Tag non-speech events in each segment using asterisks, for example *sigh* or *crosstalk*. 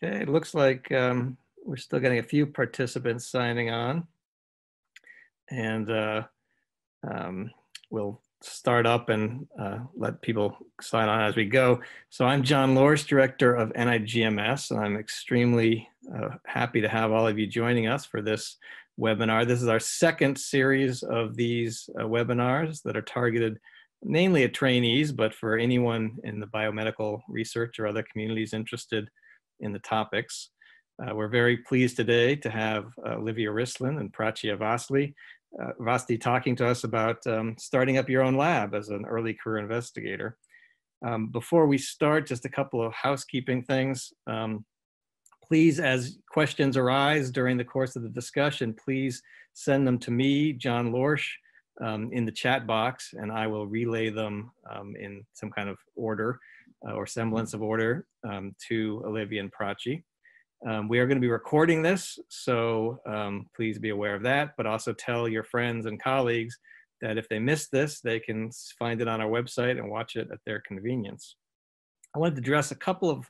Okay, it looks like um, we're still getting a few participants signing on. And uh, um, we'll start up and uh, let people sign on as we go. So I'm John Lorsch, Director of NIGMS, and I'm extremely uh, happy to have all of you joining us for this webinar. This is our second series of these uh, webinars that are targeted mainly at trainees, but for anyone in the biomedical research or other communities interested in the topics. Uh, we're very pleased today to have uh, Olivia Rissland and Prachee Avasthi, uh, Avasthi talking to us about um, starting up your own lab as an early career investigator. Um, before we start, just a couple of housekeeping things. Um, please, as questions arise during the course of the discussion, please send them to me, John Lorsch, um, in the chat box, and I will relay them um, in some kind of order uh, or semblance of order um, to Olivia and Prachee. Um, we are going to be recording this, so um, please be aware of that, but also tell your friends and colleagues that if they miss this, they can find it on our website and watch it at their convenience. I wanted to address a couple of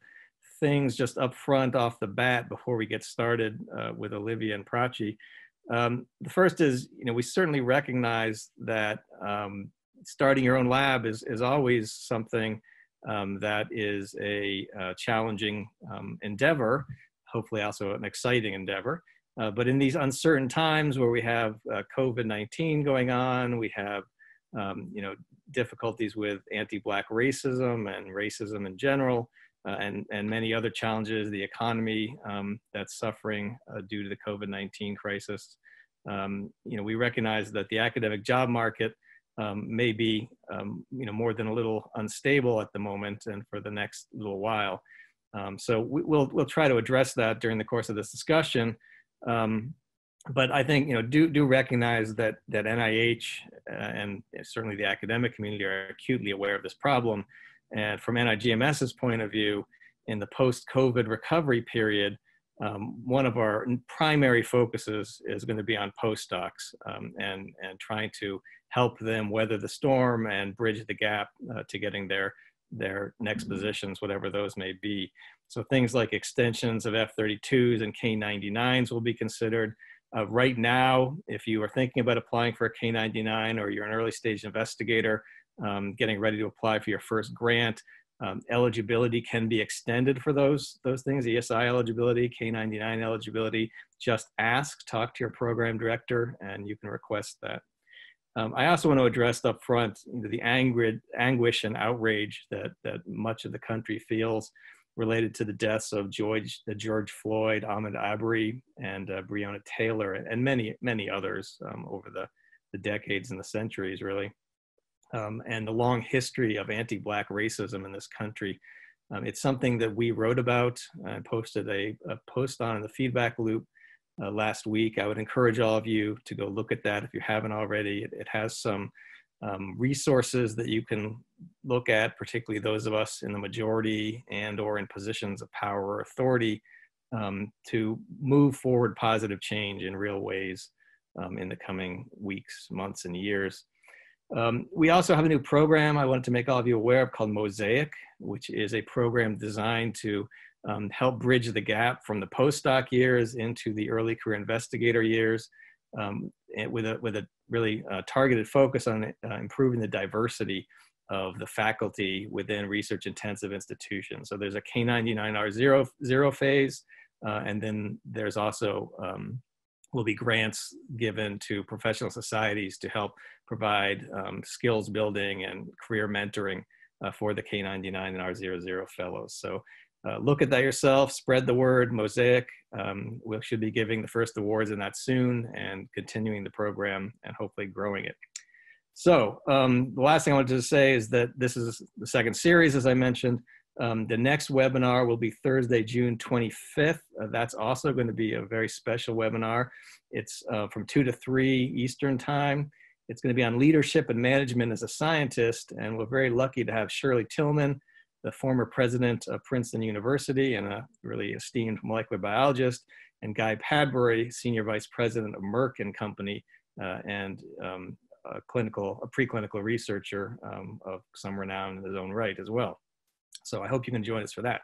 things just up front off the bat before we get started uh, with Olivia and Prachee. Um, the first is, you know, we certainly recognize that um, starting your own lab is, is always something um, that is a uh, challenging um, endeavor, hopefully also an exciting endeavor. Uh, but in these uncertain times where we have uh, COVID-19 going on, we have um, you know difficulties with anti-black racism and racism in general, uh, and and many other challenges, the economy um, that's suffering uh, due to the COVID-19 crisis. Um, you know, we recognize that the academic job market um, may be um, you know more than a little unstable at the moment and for the next little while. Um, so we, will we'll try to address that during the course of this discussion. Um, but I think you know do do recognize that that NIH uh, and certainly the academic community are acutely aware of this problem. And from NIGMS's point of view, in the post-COVID recovery period, um, one of our primary focuses is going to be on postdocs um, and, and trying to help them weather the storm and bridge the gap uh, to getting their, their next mm-hmm. positions, whatever those may be. So things like extensions of F-32s and K-99s will be considered. Uh, right now, if you are thinking about applying for a K-99 or you're an early stage investigator, um, getting ready to apply for your first grant, um, eligibility can be extended for those, those things, ESI eligibility, K99 eligibility. Just ask, talk to your program director, and you can request that. Um, I also want to address up front the angry, anguish and outrage that, that much of the country feels related to the deaths of George, George Floyd, Ahmaud Arbery, and uh, Breonna Taylor, and many, many others um, over the, the decades and the centuries, really um, and the long history of anti-black racism in this country. Um, it's something that we wrote about and posted a, a, post on in the feedback loop uh, last week. I would encourage all of you to go look at that if you haven't already. It, it has some um, resources that you can look at, particularly those of us in the majority and or in positions of power or authority um, to move forward positive change in real ways um, in the coming weeks, months, and years. Um, we also have a new program I wanted to make all of you aware of called Mosaic, which is a program designed to um, help bridge the gap from the postdoc years into the early career investigator years um, with, a, with a really uh, targeted focus on uh, improving the diversity of the faculty within research intensive institutions. So there's a K99R zero, zero phase, uh, and then there's also um, will be grants given to professional societies to help provide um, skills building and career mentoring uh, for the K99 and R00 fellows. So uh, look at that yourself, spread the word, Mosaic. Um, we should be giving the first awards in that soon and continuing the program and hopefully growing it. So um, the last thing I wanted to say is that this is the second series, as I mentioned. Um, the next webinar will be Thursday, June 25th. Uh, that's also going to be a very special webinar. It's uh, from 2 to 3 Eastern Time. It's going to be on leadership and management as a scientist, and we're very lucky to have Shirley Tilghman, the former president of Princeton University and a really esteemed molecular biologist, and Guy Padbury, senior vice president of Merck and Company, uh, and um, a clinical, a preclinical researcher um, of some renown in his own right as well. So I hope you can join us for that.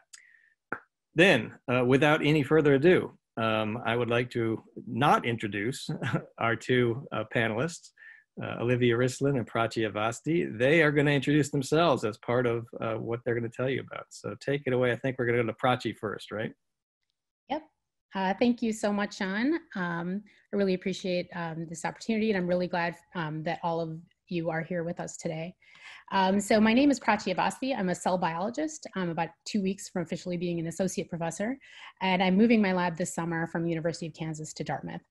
then, uh, without any further ado, um, I would like to not introduce *laughs* our two uh, panelists, uh, Olivia Rissland and Prachee Avasthi. They are going to introduce themselves as part of uh, what they're going to tell you about. So take it away. I think we're going to go to Prachee first, right? Yep. Uh, thank you so much, John. Um, I really appreciate um, this opportunity, and I'm really glad um, that all of you are here with us today. Um, so my name is Prachee Avasthi. I'm a cell biologist. I'm about two weeks from officially being an associate professor, and I'm moving my lab this summer from University of Kansas to Dartmouth.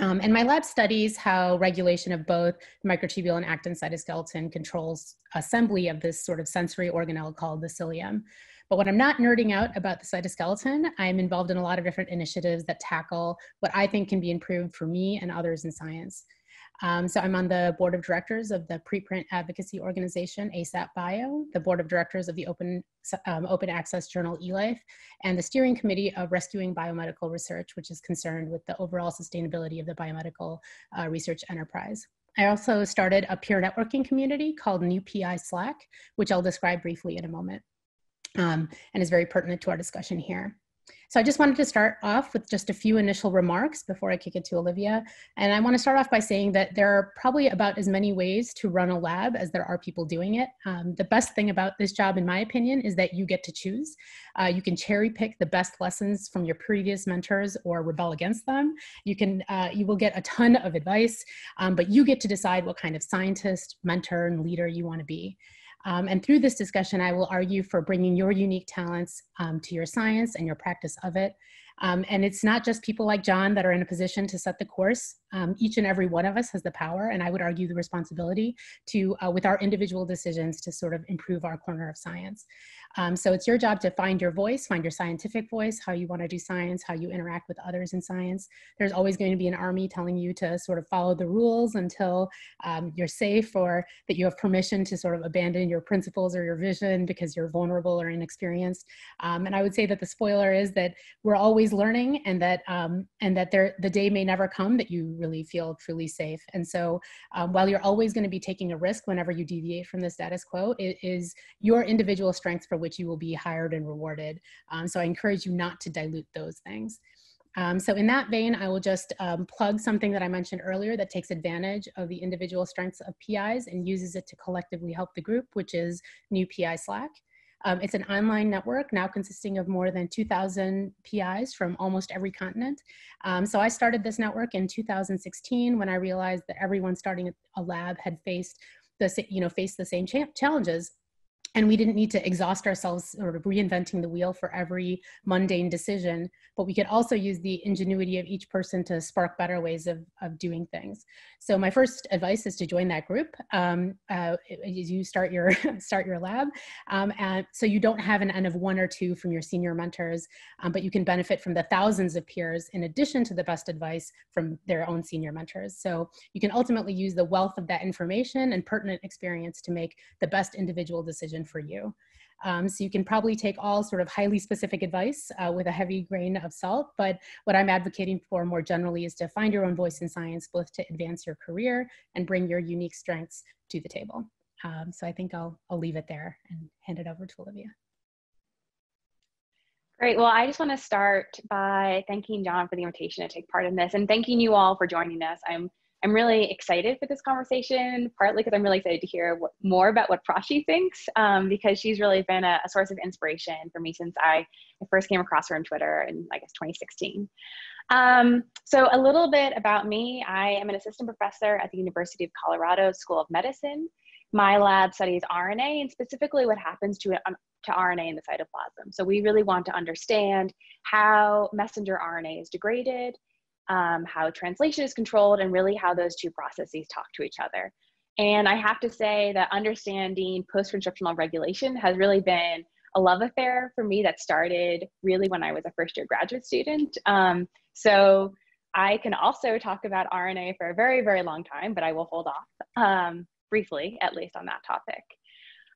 Um, and my lab studies how regulation of both microtubule and actin cytoskeleton controls assembly of this sort of sensory organelle called the cilium. But when I'm not nerding out about the cytoskeleton, I'm involved in a lot of different initiatives that tackle what I think can be improved for me and others in science. Um, so I'm on the board of directors of the preprint advocacy organization ASAP Bio, the board of directors of the open, um, open access journal eLife, and the steering committee of Rescuing Biomedical Research, which is concerned with the overall sustainability of the biomedical uh, research enterprise. I also started a peer networking community called New PI Slack, which I'll describe briefly in a moment, um, and is very pertinent to our discussion here. So I just wanted to start off with just a few initial remarks before I kick it to Olivia. And I want to start off by saying that there are probably about as many ways to run a lab as there are people doing it. Um, the best thing about this job, in my opinion, is that you get to choose. Uh, you can cherry pick the best lessons from your previous mentors or rebel against them. You can, uh, you will get a ton of advice, um, but you get to decide what kind of scientist, mentor, and leader you want to be. Um, and through this discussion, I will argue for bringing your unique talents um, to your science and your practice of it. Um, and it's not just people like John that are in a position to set the course. Um, each and every one of us has the power, and I would argue the responsibility to, uh, with our individual decisions, to sort of improve our corner of science. Um, so it's your job to find your voice, find your scientific voice, how you want to do science, how you interact with others in science. There's always going to be an army telling you to sort of follow the rules until um, you're safe or that you have permission to sort of abandon your principles or your vision because you're vulnerable or inexperienced. Um, and I would say that the spoiler is that we're always learning and that um, and that there the day may never come that you really feel truly safe. And so um, while you're always going to be taking a risk whenever you deviate from the status quo, it is your individual strengths for which you will be hired and rewarded. Um, so I encourage you not to dilute those things. Um, so in that vein, I will just um, plug something that I mentioned earlier that takes advantage of the individual strengths of PIs and uses it to collectively help the group, which is New PI Slack. Um, it's an online network now consisting of more than 2,000 PIs from almost every continent. Um, so I started this network in 2016 when I realized that everyone starting a lab had faced the, you know, faced the same cha challenges and we didn't need to exhaust ourselves sort of reinventing the wheel for every mundane decision but we could also use the ingenuity of each person to spark better ways of, of doing things. So my first advice is to join that group. Um, uh, as you start your *laughs* start your lab um, and so you don't have an n of one or two from your senior mentors um, but you can benefit from the thousands of peers in addition to the best advice from their own senior mentors. So you can ultimately use the wealth of that information and pertinent experience to make the best individual decision for you. Um, so you can probably take all sort of highly specific advice uh, with a heavy grain of salt, but what I'm advocating for more generally is to find your own voice in science, both to advance your career and bring your unique strengths to the table. Um, so I think I'll, I'll leave it there and hand it over to Olivia. Great. Well, I just want to start by thanking John for the invitation to take part in this and thanking you all for joining us. I'm I'm really excited for this conversation, partly because I'm really excited to hear what, more about what Prachee thinks, um, because she's really been a, a, source of inspiration for me since I, I, first came across her on Twitter in, I guess, 2016. Um, so a little bit about me. I am an assistant professor at the University of Colorado School of Medicine. My lab studies RNA and specifically what happens to, um, to RNA in the cytoplasm. So we really want to understand how messenger RNA is degraded, um, how translation is controlled, and really how those two processes talk to each other. And I have to say that understanding post transcriptional regulation has really been a love affair for me that started really when I was a first year graduate student. Um, so I can also talk about RNA for a very, very long time, but I will hold off um, briefly, at least on that topic.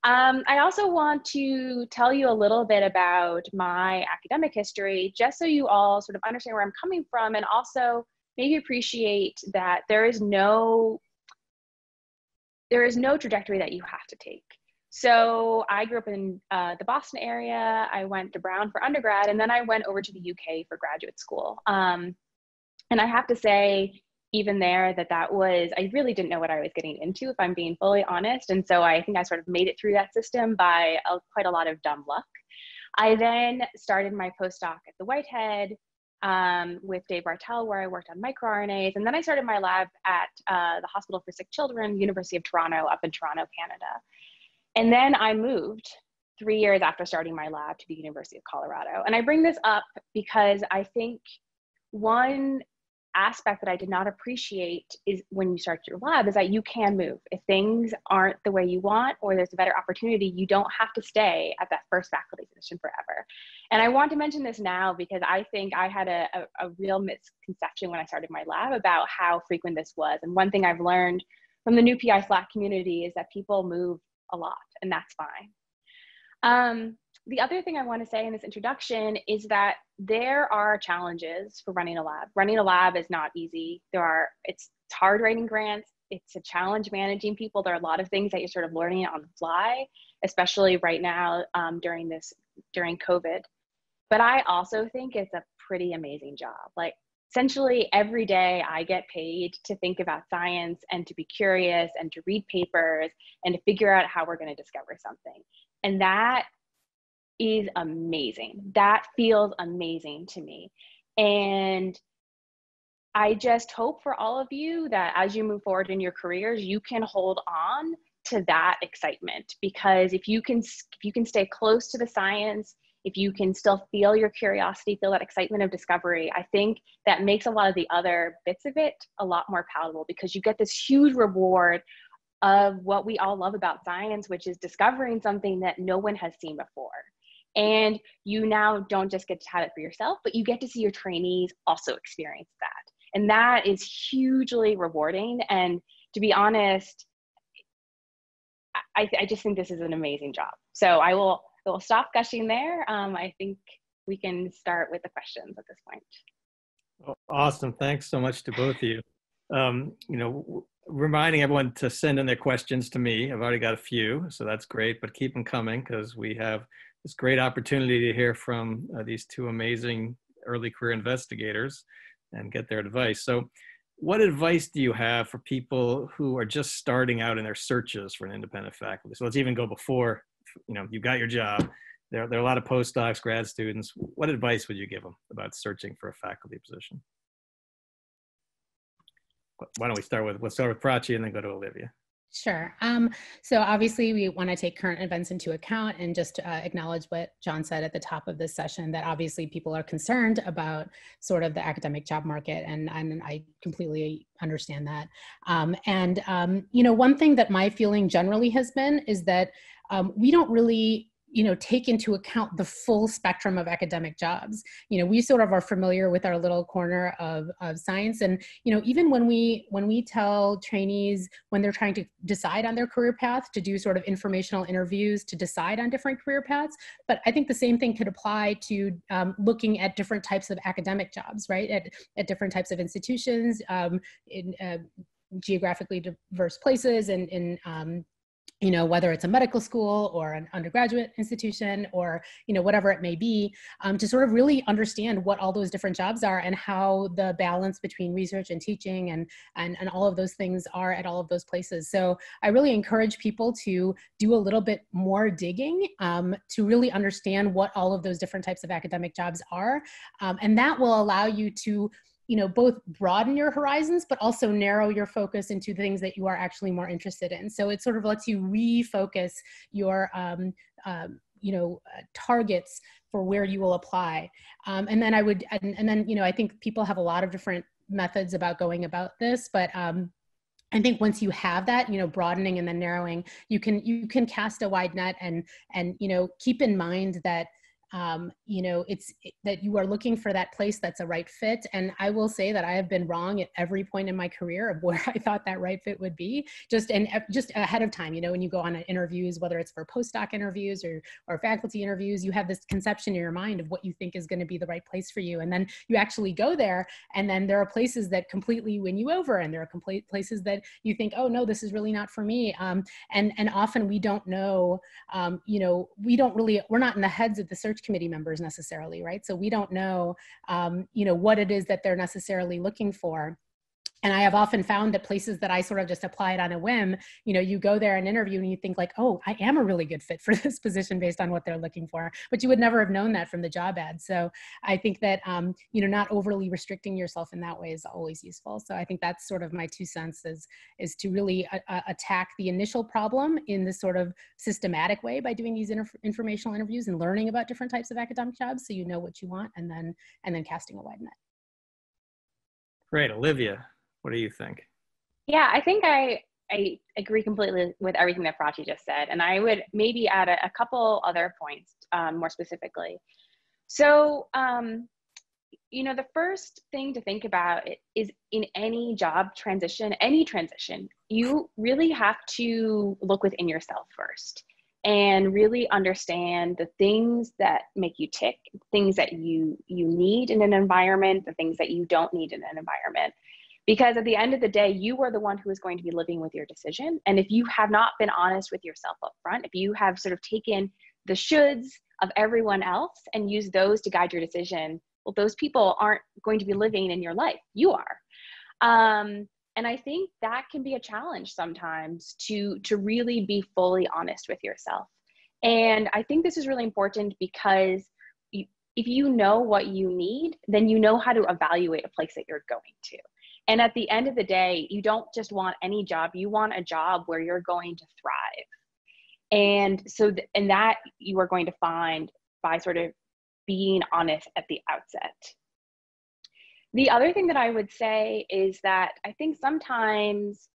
Um, I also want to tell you a little bit about my academic history, just so you all sort of understand where I'm coming from and also maybe appreciate that there is no there is no trajectory that you have to take. so I grew up in uh, the Boston area. I went to Brown for undergrad, and then I went over to the UK for graduate school. Um, and I have to say, even there, that that was I really didn't know what I was getting into, if I'm being fully honest. And so I think I sort of made it through that system by a, quite a lot of dumb luck. I then started my postdoc at the Whitehead um, with Dave Bartel, where I worked on microRNAs. And then I started my lab at uh, the Hospital for Sick Children, University of Toronto, up in Toronto, Canada. And then I moved three years after starting my lab to the University of Colorado. And I bring this up because I think one aspect that I did not appreciate is when you start your lab is that you can move. If things aren't the way you want or there's a better opportunity, you don't have to stay at that first faculty position forever. And I want to mention this now because I think I had a, a, a real misconception when I started my lab about how frequent this was. And one thing I've learned from the new PI Slack community is that people move a lot, and that's fine. Um, the other thing I want to say in this introduction is that there are challenges for running a lab. Running a lab is not easy. There are it's, it's hard writing grants. It's a challenge managing people. There are a lot of things that you're sort of learning on the fly, especially right now um, during this during COVID. But I also think it's a pretty amazing job. Like essentially every day I get paid to think about science and to be curious and to read papers and to figure out how we're going to discover something. And that is amazing. That feels amazing to me. And I just hope for all of you that as you move forward in your careers, you can hold on to that excitement because if you can if you can stay close to the science, if you can still feel your curiosity, feel that excitement of discovery, I think that makes a lot of the other bits of it a lot more palatable because you get this huge reward of what we all love about science, which is discovering something that no one has seen before. And you now don't just get to have it for yourself, but you get to see your trainees also experience that. And that is hugely rewarding. And to be honest, I, I just think this is an amazing job. So I will, I will stop gushing there. Um, I think we can start with the questions at this point. Awesome. Thanks so much to both of you. Um, you know, reminding everyone to send in their questions to me. I've already got a few, so that's great, but keep them coming because we have this great opportunity to hear from uh, these two amazing early career investigators and get their advice. So, what advice do you have for people who are just starting out in their searches for an independent faculty? So let's even go before you know you got your job. There, there are a lot of postdocs, grad students. What advice would you give them about searching for a faculty position? Why don't we start with, let's start with Prachee and then go to Olivia. Sure. Um, so obviously we want to take current events into account and just uh, acknowledge what John said at the top of this session, that obviously people are concerned about sort of the academic job market and, and I completely understand that. Um, and, um, you know, one thing that my feeling generally has been is that um, we don't really you know take into account the full spectrum of academic jobs. You know we sort of are familiar with our little corner of, of science and you know even when we when we tell trainees when they're trying to decide on their career path to do sort of informational interviews to decide on different career paths but i think the same thing could apply to um, looking at different types of academic jobs right? At, at different types of institutions um, in uh, geographically diverse places and in um, you know whether it's a medical school or an undergraduate institution or you know whatever it may be um, to sort of really understand what all those different jobs are and how the balance between research and teaching and and, and all of those things are at all of those places. So i really encourage people to do a little bit more digging um, to really understand what all of those different types of academic jobs are um, and that will allow you to you know both broaden your horizons but also narrow your focus into things that you are actually more interested in. So it sort of lets you refocus your um, um, you know uh, targets for where you will apply. Um, and then i would and, and, then you know i think people have a lot of different methods about going about this but um, I think once you have that, you know, broadening and then narrowing, you can you can cast a wide net and and you know keep in mind that um, you know it's that you are looking for that place that's a right fit. And i will say that i have been wrong at every point in my career of *laughs* where i thought that right fit would be. Just and just ahead of time you know when you go on interviews whether it's for postdoc interviews or or faculty interviews you have this conception in your mind of what you think is going to be the right place for you. And then you actually go there and then there are places that completely win you over and there are complete places that you think oh no this is really not for me. Um, and and often we don't know um, you know we don't really we're not in the heads of the search committee members necessarily right? So we don't know um, you know what it is that they're necessarily looking for and i have often found that places that i sort of just applied on a whim you know you go there and interview and you think like oh i am a really good fit for *laughs* this position based on what they're looking for but you would never have known that from the job ad. So i think that um, you know not overly restricting yourself in that way is always useful. So i think that's sort of my two cents is is to really uh, attack the initial problem in this sort of systematic way by doing these informational interviews and learning about different types of academic jobs so you know what you want and then and then casting a wide net. Great olivia what do you think? Yeah, I think I I agree completely with everything that Prachee just said, and I would maybe add a, a couple other points um, more specifically. So, um, you know, the first thing to think about is in any job transition, any transition, you really have to look within yourself first and really understand the things that make you tick, things that you you need in an environment, the things that you don't need in an environment because at the end of the day you are the one who is going to be living with your decision. And if you have not been honest with yourself up front if you have sort of taken the shoulds of everyone else and used those to guide your decision well those people aren't going to be living in your life. You are. Um, and i think that can be a challenge sometimes to to really be fully honest with yourself. And i think this is really important because if you know what you need then you know how to evaluate a place that you're going to and at the end of the day, you don't just want any job, you want a job where you're going to thrive. And so, th- and that you are going to find by sort of being honest at the outset. The other thing that I would say is that I think sometimes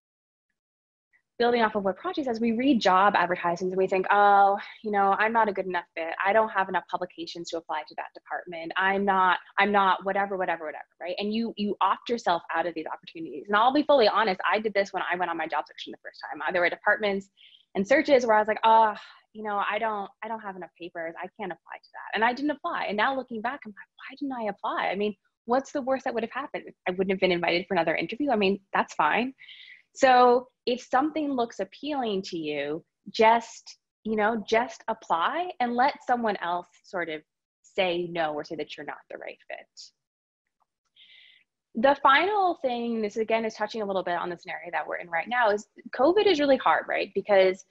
building off of what Prachee says, we read job advertisements and we think, oh, you know, I'm not a good enough fit. I don't have enough publications to apply to that department. I'm not, I'm not, whatever, whatever, whatever, right? And you you opt yourself out of these opportunities. And I'll be fully honest, I did this when I went on my job search the first time. Uh, there were departments and searches where I was like, oh, you know, I don't, I don't have enough papers. I can't apply to that. And I didn't apply. And now looking back, I'm like, why didn't I apply? I mean, what's the worst that would have happened? I wouldn't have been invited for another interview. I mean, that's fine. So if something looks appealing to you, just, you know, just apply and let someone else sort of say no or say that you're not the right fit. The final thing, this again is touching a little bit on the scenario that we're in right now, is COVID is really hard, right? Because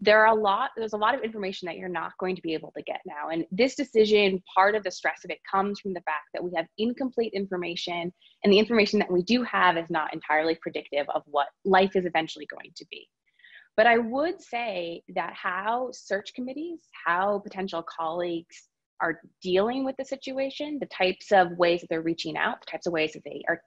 there are a lot there's a lot of information that you're not going to be able to get now. And this decision part of the stress of it comes from the fact that we have incomplete information and the information that we do have is not entirely predictive of what life is eventually going to be. But i would say that how search committees how potential colleagues are dealing with the situation the types of ways that they're reaching out the types of ways that they are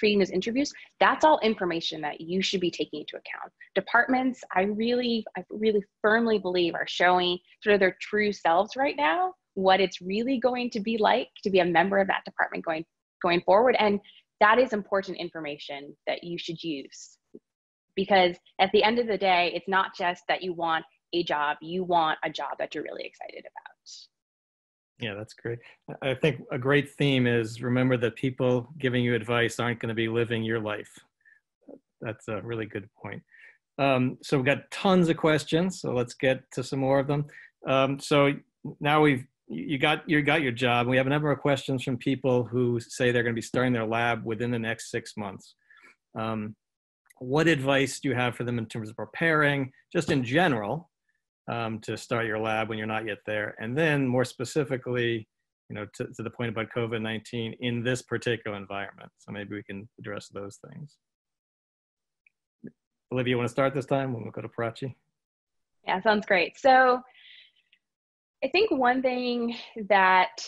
treating those interviews, that's all information that you should be taking into account. Departments, I really, I really firmly believe are showing sort of their true selves right now, what it's really going to be like to be a member of that department going going forward. And that is important information that you should use. Because at the end of the day, it's not just that you want a job, you want a job that you're really excited about. Yeah, that's great. I think a great theme is remember that people giving you advice aren't going to be living your life. That's a really good point. Um, so we've got tons of questions, so let's get to some more of them. Um, so now we've you got you got your job. We have a number of questions from people who say they're going to be starting their lab within the next six months. Um, what advice do you have for them in terms of preparing, just in general, um, to start your lab when you're not yet there. And then more specifically, you know, to, to the point about COVID-19 in this particular environment. So maybe we can address those things. Olivia, you want to start this time? When we'll go to Prachee. Yeah, sounds great. So I think one thing that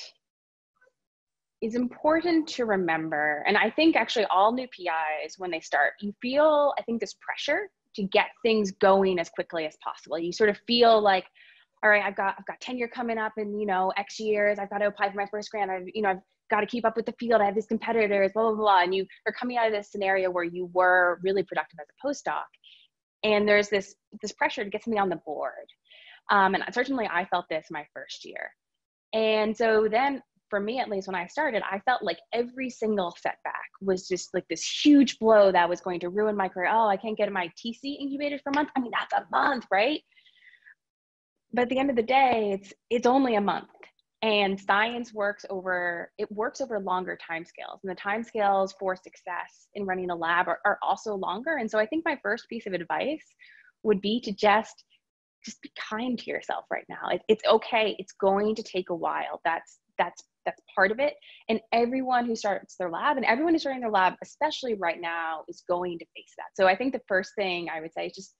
is important to remember, and I think actually all new PIs, when they start, you feel, I think, this pressure to get things going as quickly as possible. You sort of feel like, all right, I've got I've got tenure coming up in you know X years. I've got to apply for my first grant. I've you know I've got to keep up with the field. I have these competitors, blah blah blah. And you are coming out of this scenario where you were really productive as a postdoc, and there's this this pressure to get something on the board. Um, and certainly I felt this my first year. And so then for me at least when I started, I felt like every single setback was just like this huge blow that was going to ruin my career. Oh, I can't get my TC incubated for a month. I mean, that's a month, right? But at the end of the day, it's it's only a month. And science works over it works over longer time scales. And the time scales for success in running a lab are, are also longer. And so I think my first piece of advice would be to just just be kind to yourself right now. It, it's okay. It's going to take a while. That's that's that's part of it. And everyone who starts their lab and everyone who's starting their lab, especially right now, is going to face that. So I think the first thing I would say is just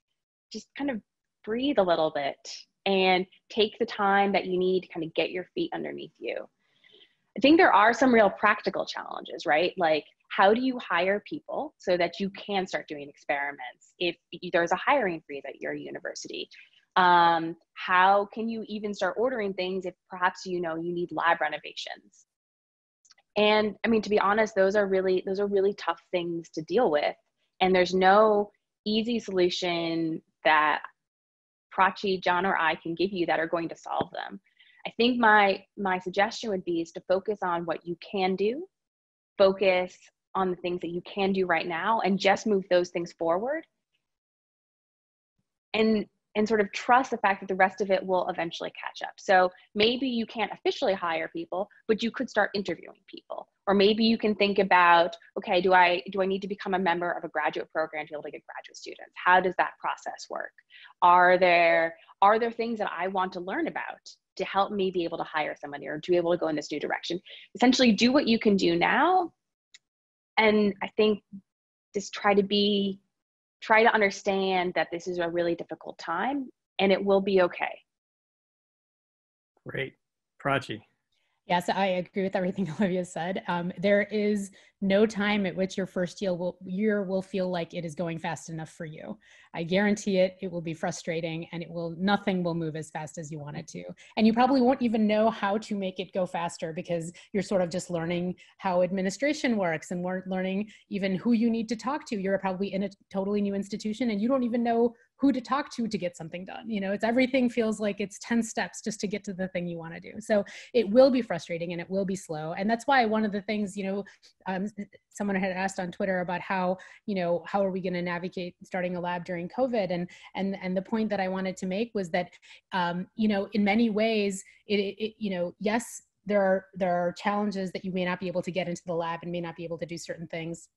just kind of breathe a little bit and take the time that you need to kind of get your feet underneath you. I think there are some real practical challenges, right? Like how do you hire people so that you can start doing experiments if there's a hiring freeze at your university? Um, how can you even start ordering things if perhaps you know you need lab renovations? And I mean, to be honest, those are really those are really tough things to deal with. And there's no easy solution that Prachee, John, or I can give you that are going to solve them. I think my my suggestion would be is to focus on what you can do, focus on the things that you can do right now, and just move those things forward. And and sort of trust the fact that the rest of it will eventually catch up. So maybe you can't officially hire people, but you could start interviewing people. Or maybe you can think about, okay, do I do I need to become a member of a graduate program to be able to get graduate students? How does that process work? Are there are there things that I want to learn about to help me be able to hire somebody or to be able to go in this new direction? Essentially do what you can do now. And I think just try to be try to understand that this is a really difficult time and it will be okay. Great. Prachee. Yes, I agree with everything *laughs* Olivia said. Um, there is no time at which your first year will, year will feel like it is going fast enough for you. I guarantee it, it will be frustrating and it will, nothing will move as fast as you want it to. And you probably won't even know how to make it go faster because you're sort of just learning how administration works and learning even who you need to talk to. You're probably in a totally new institution and you don't even know who to talk to to get something done. You know, it's everything feels like it's 10 steps just to get to the thing you want to do. So it will be frustrating and it will be slow. And that's why one of the things, you know, um, someone had asked on Twitter about how, you know, how are we going to navigate starting a lab during COVID? And, and, and the point that I wanted to make was that, um, you know, in many ways, it, it, you know, yes, there are, there are challenges that you may not be able to get into the lab and may not be able to do certain things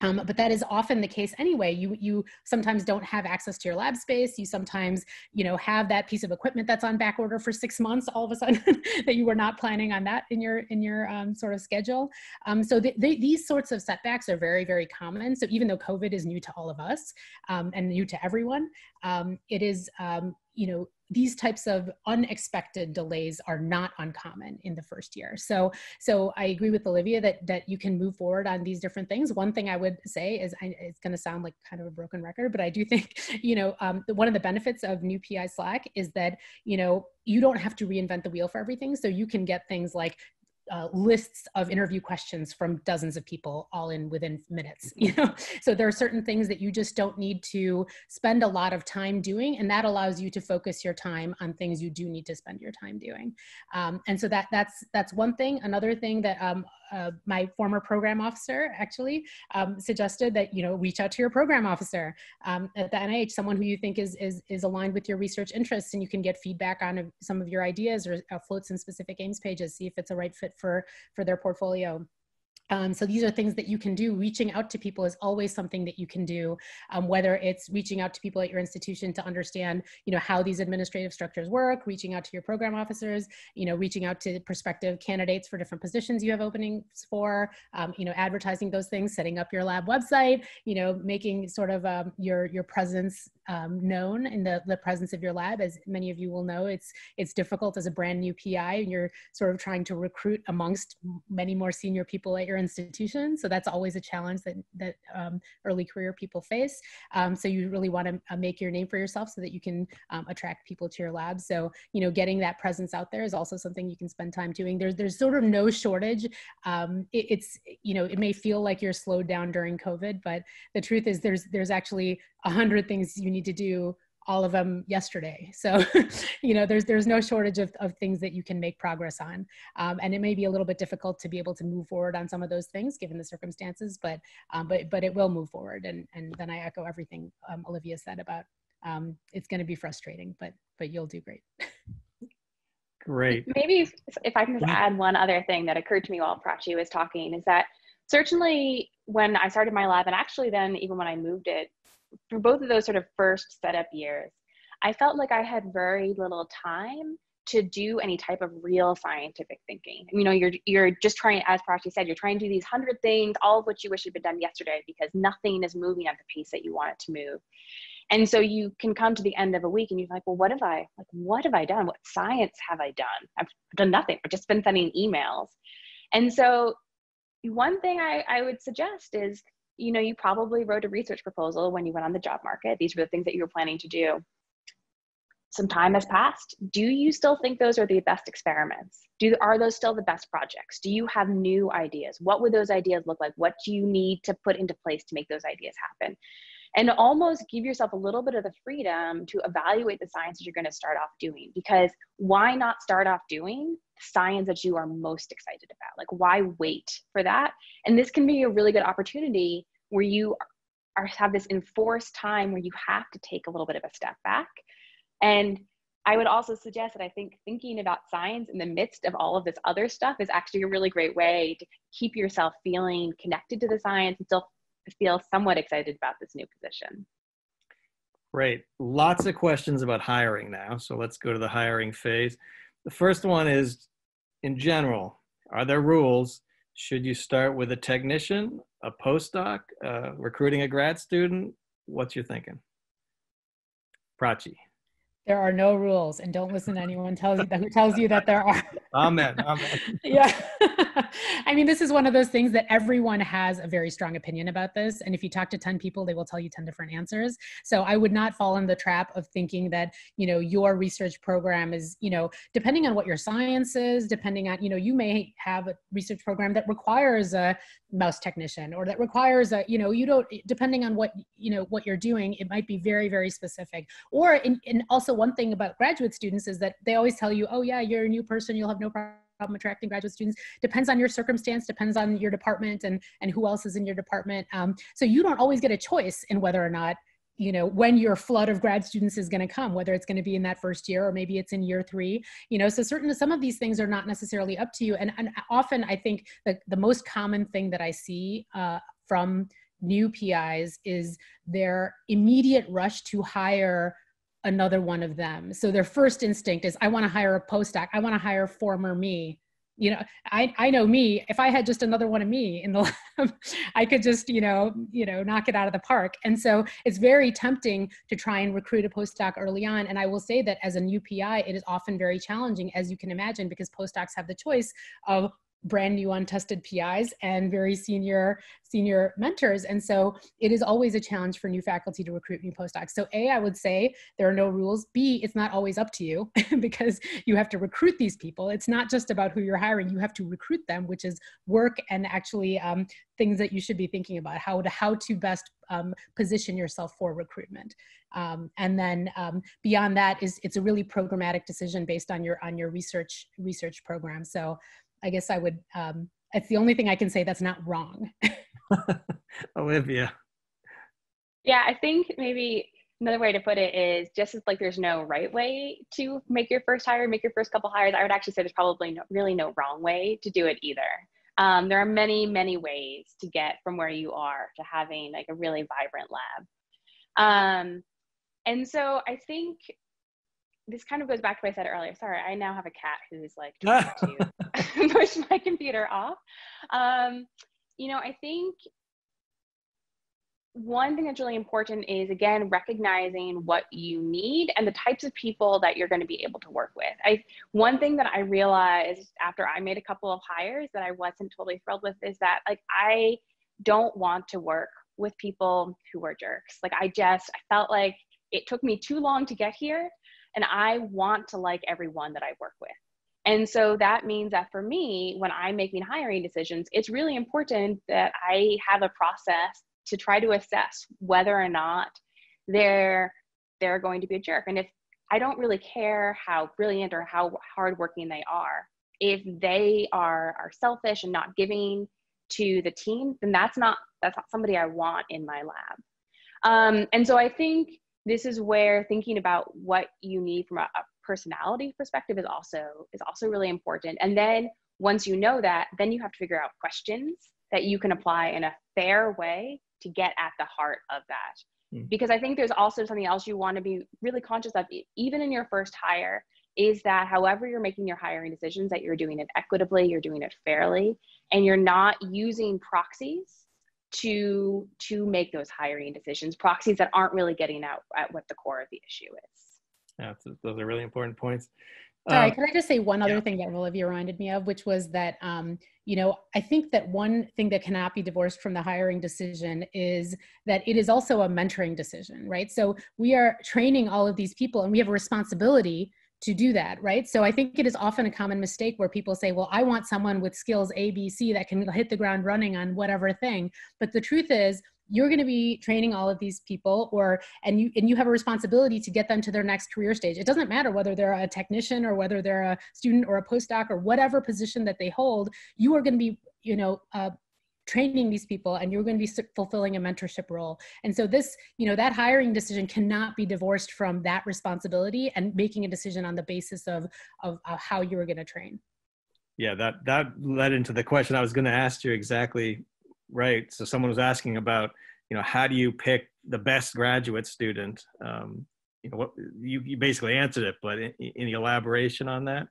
um, but that is often the case anyway. You you sometimes don't have access to your lab space. You sometimes you know have that piece of equipment that's on back order for six months. All of a sudden, *laughs* that you were not planning on that in your in your um, sort of schedule. Um, so the, these sorts of setbacks are very very common. So even though COVID is new to all of us um, and new to everyone, um, it is um, you know these types of unexpected delays are not uncommon in the first year. So, so I agree with Olivia that that you can move forward on these different things. One thing I would say is, I, it's going to sound like kind of a broken record, but I do *laughs* think, you know, um, one of the benefits of new PI Slack is that you know you don't have to reinvent the wheel for everything. So you can get things like uh, lists of interview questions from dozens of people all in within minutes *laughs* you know? So there are certain things that you just don't need to spend a lot of time doing and that allows you to focus your time on things you do need to spend your time doing. Um, and so that that's that's one thing. Another thing that um, uh, my former program officer actually um, suggested that you know reach out to your program officer. Um, at the NIH, someone who you think is, is is aligned with your research interests, and you can get feedback on some of your ideas or uh, floats in specific aims pages, see if it's a right fit for for their portfolio. Um, so these are things that you can do. Reaching out to people is always something that you can do, um, whether it's reaching out to people at your institution to understand, you know, how these administrative structures work, reaching out to your program officers, you know, reaching out to prospective candidates for different positions you have openings for, um, you know, advertising those things, setting up your lab website, you know, making sort of um, your your presence um, known in the, the presence of your lab. As many of you will know, it's it's difficult as a brand new PI and you're sort of trying to recruit amongst many more senior people at your institution. So that's always a challenge that, that um, early career people face. Um, so you really want to uh, make your name for yourself so that you can um, attract people to your lab. So, you know, getting that presence out there is also something you can spend time doing. There's, there's sort of no shortage. Um, it, it's, you know, it may feel like you're slowed down during COVID, but the truth is there's, there's actually a hundred things you need to do all of them yesterday. *laughs* So, you know, there's there's no shortage of, of things that you can make progress on. Um, and it may be a little bit difficult to be able to move forward on some of those things given the circumstances, but um, but but it will move forward. And and then I echo everything um, Olivia said about um, it's going to be frustrating, but but you'll do great. Great. *laughs* Maybe if I can just add one other thing that occurred to me while Prachee was talking is that certainly when I started my lab, and actually then even when I moved it for both of those sort of first setup years, I felt like I had very little time to do any type of real scientific thinking. You know, you're you're just trying, as Prachee said, you're trying to do these hundred things, all of which you wish had been done yesterday, because nothing is moving at the pace that you want it to move. And so you can come to the end of a week and you're like, well, what have I like? What have I done? What science have I done? I've done nothing. I've just been sending emails. And so one thing I, I would suggest is you know, you probably wrote a research proposal when you went on the job market. These were the things that you were planning to do. Some time has passed. Do you still think those are the best experiments? Do are those still the best projects? Do you have new ideas? What would those ideas look like? What do you need to put into place to make those ideas happen? And almost give yourself a little bit of the freedom to evaluate the science that you're going to start off doing. Because why not start off doing the science that you are most excited about. Like, why wait for that? And this can be a really good opportunity where you are have this enforced time where you have to take a little bit of a step back. And I would also suggest that I think thinking about science in the midst of all of this other stuff is actually a really great way to keep yourself feeling connected to the science and still feel somewhat excited about this new position. Great. Lots of questions about hiring now. So let's go to the hiring phase. The first one is, in general, are there rules? Should you start with a technician, a postdoc, uh, recruiting a grad student? What's your thinking? Prachee. There are no rules, and don't listen to anyone tells you that who tells you that there are. Amen. Amen. *laughs* yeah. *laughs* I mean, this is one of those things that everyone has a very strong opinion about this. And if you talk to 10 people, they will tell you 10 different answers. So I would not fall in the trap of thinking that, you know, your research program is, you know, depending on what your science is, depending on, you know, you may have a research program that requires a mouse technician or that requires a, you know, you don't, depending on what, you know, what you're doing, it might be very, very specific. Or, and also one thing about graduate students is that they always tell you, oh yeah, you're a new person, you'll have no problem problem attracting graduate students. Depends on your circumstance depends on your department and and who else is in your department. Um, so you don't always get a choice in whether or not you know when your flood of grad students is going to come whether it's going to be in that first year or maybe it's in year three you know? So certain some of these things are not necessarily up to you. And, and often i think the, the most common thing that i see uh, from new pis is their immediate rush to hire another one of them. So their first instinct is, I want to hire a postdoc. I want to hire former me. You know, I, I know me, if I had just another one of me in the *laughs* lab, I could just, you know, you know, knock it out of the park. And so it's very tempting to try and recruit a postdoc early on. And I will say that as a new PI, it is often very challenging, as you can imagine, because postdocs have the choice of brand new untested PIs and very senior senior mentors. And so it is always a challenge for new faculty to recruit new postdocs. So A, I would say there are no rules. B, it's not always up to you *laughs* because you have to recruit these people. It's not just about who you're hiring. You have to recruit them, which is work and actually um, things that you should be thinking about, how to, how to best um, position yourself for recruitment. Um, and then um, beyond that is it's a really programmatic decision based on your on your research research program. So I guess I would, um, it's the only thing I can say that's not wrong. *laughs* Olivia. Yeah, I think maybe another way to put it is just as like there's no right way to make your first hire, make your first couple hires, I would actually say there's probably no, really no wrong way to do it either. Um, there are many, many ways to get from where you are to having like a really vibrant lab. Um, and so I think this kind of goes back to what I said earlier. Sorry, I now have a cat who's like *laughs* trying to *laughs* push my computer off. Um, you know, I think one thing that's really important is again recognizing what you need and the types of people that you're going to be able to work with. I one thing that I realized after I made a couple of hires that I wasn't totally thrilled with is that like I don't want to work with people who are jerks. Like I just I felt like it took me too long to get here and I want to like everyone that I work with. And so that means that for me, when I'm making hiring decisions, it's really important that I have a process to try to assess whether or not they're they're going to be a jerk. And if I don't really care how brilliant or how hardworking they are, if they are are selfish and not giving to the team, then that's not that's not somebody I want in my lab. Um, and so I think this is where thinking about what you need from a, a personality perspective is also is also really important. And then once you know that, then you have to figure out questions that you can apply in a fair way to get at the heart of that. Mm. Because I think there's also something else you want to be really conscious of, even in your first hire, is that however you're making your hiring decisions, that you're doing it equitably, you're doing it fairly, and you're not using proxies to to make those hiring decisions proxies that aren't really getting out at what the core of the issue is yeah those are really important points Sorry, um, can I just say one other yeah. thing that Olivia reminded me of, which was that, um, you know, I think that one thing that cannot be divorced from the hiring decision is that it is also a mentoring decision, right? So we are training all of these people and we have a responsibility to do that, right? So I think it is often a common mistake where people say, well, I want someone with skills A, B, C that can hit the ground running on whatever thing. But the truth is, you're going to be training all of these people or and you and you have a responsibility to get them to their next career stage it doesn't matter whether they're a technician or whether they're a student or a postdoc or whatever position that they hold you are going to be you know uh, training these people and you're going to be fulfilling a mentorship role. And so this you know that hiring decision cannot be divorced from that responsibility and making a decision on the basis of of, of how you are going to train. Yeah that that led into the question i was going to ask you exactly right. So someone was asking about you know how do you pick the best graduate student? Um, you know what you, you basically answered it but any elaboration on that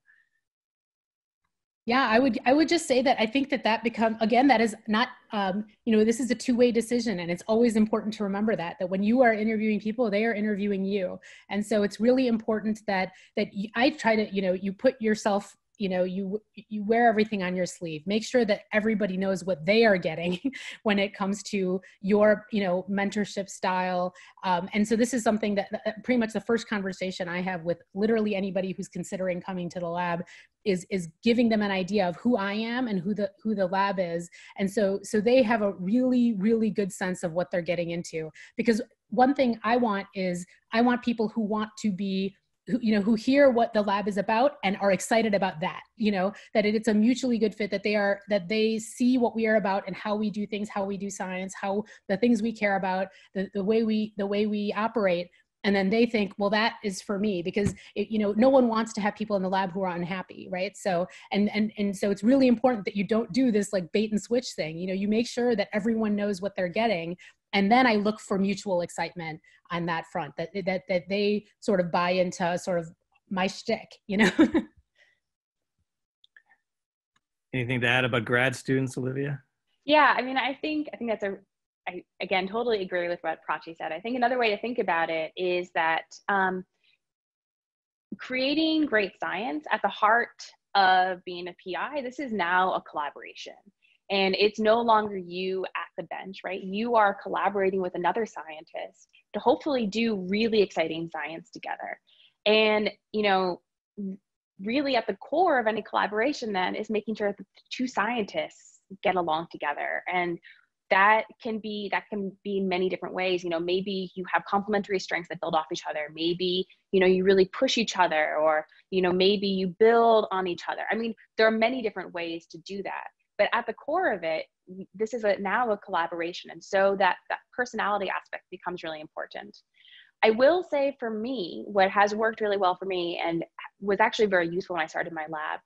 yeah i would i would just say that i think that that become again that is not um, you know this is a two-way decision and it's always important to remember that that when you are interviewing people they are interviewing you. And so it's really important that that i try to you know you put yourself you know you you wear everything on your sleeve. Make sure that everybody knows what they are getting *laughs* when it comes to your you know mentorship style. Um, and so this is something that, that pretty much the first conversation i have with literally anybody who's considering coming to the lab is is giving them an idea of who i am and who the who the lab is. And so so they have a really really good sense of what they're getting into. Because one thing i want is i want people who want to be who you know who hear what the lab is about and are excited about that you know that it, it's a mutually good fit that they are that they see what we are about and how we do things how we do science how the things we care about the, the way we the way we operate and then they think well that is for me because it, you know no one wants to have people in the lab who are unhappy right? So and and and so it's really important that you don't do this like bait and switch thing. You know you make sure that everyone knows what they're getting and then i look for mutual excitement on that front that that that they sort of buy into sort of my shtick you know? *laughs* Anything to add about grad students olivia? Yeah i mean i think i think that's a I, again, totally agree with what Prachee said. I think another way to think about it is that um, creating great science at the heart of being a PI, this is now a collaboration. And it's no longer you at the bench, right? You are collaborating with another scientist to hopefully do really exciting science together. And, you know, really at the core of any collaboration then is making sure that the two scientists get along together and that can be that can be in many different ways. You know maybe you have complementary strengths that build off each other. Maybe you know you really push each other or you know maybe you build on each other. I mean there are many different ways to do that. But at the core of it this is a now a collaboration. And so that that personality aspect becomes really important. I will say for me what has worked really well for me and was actually very useful when i started my lab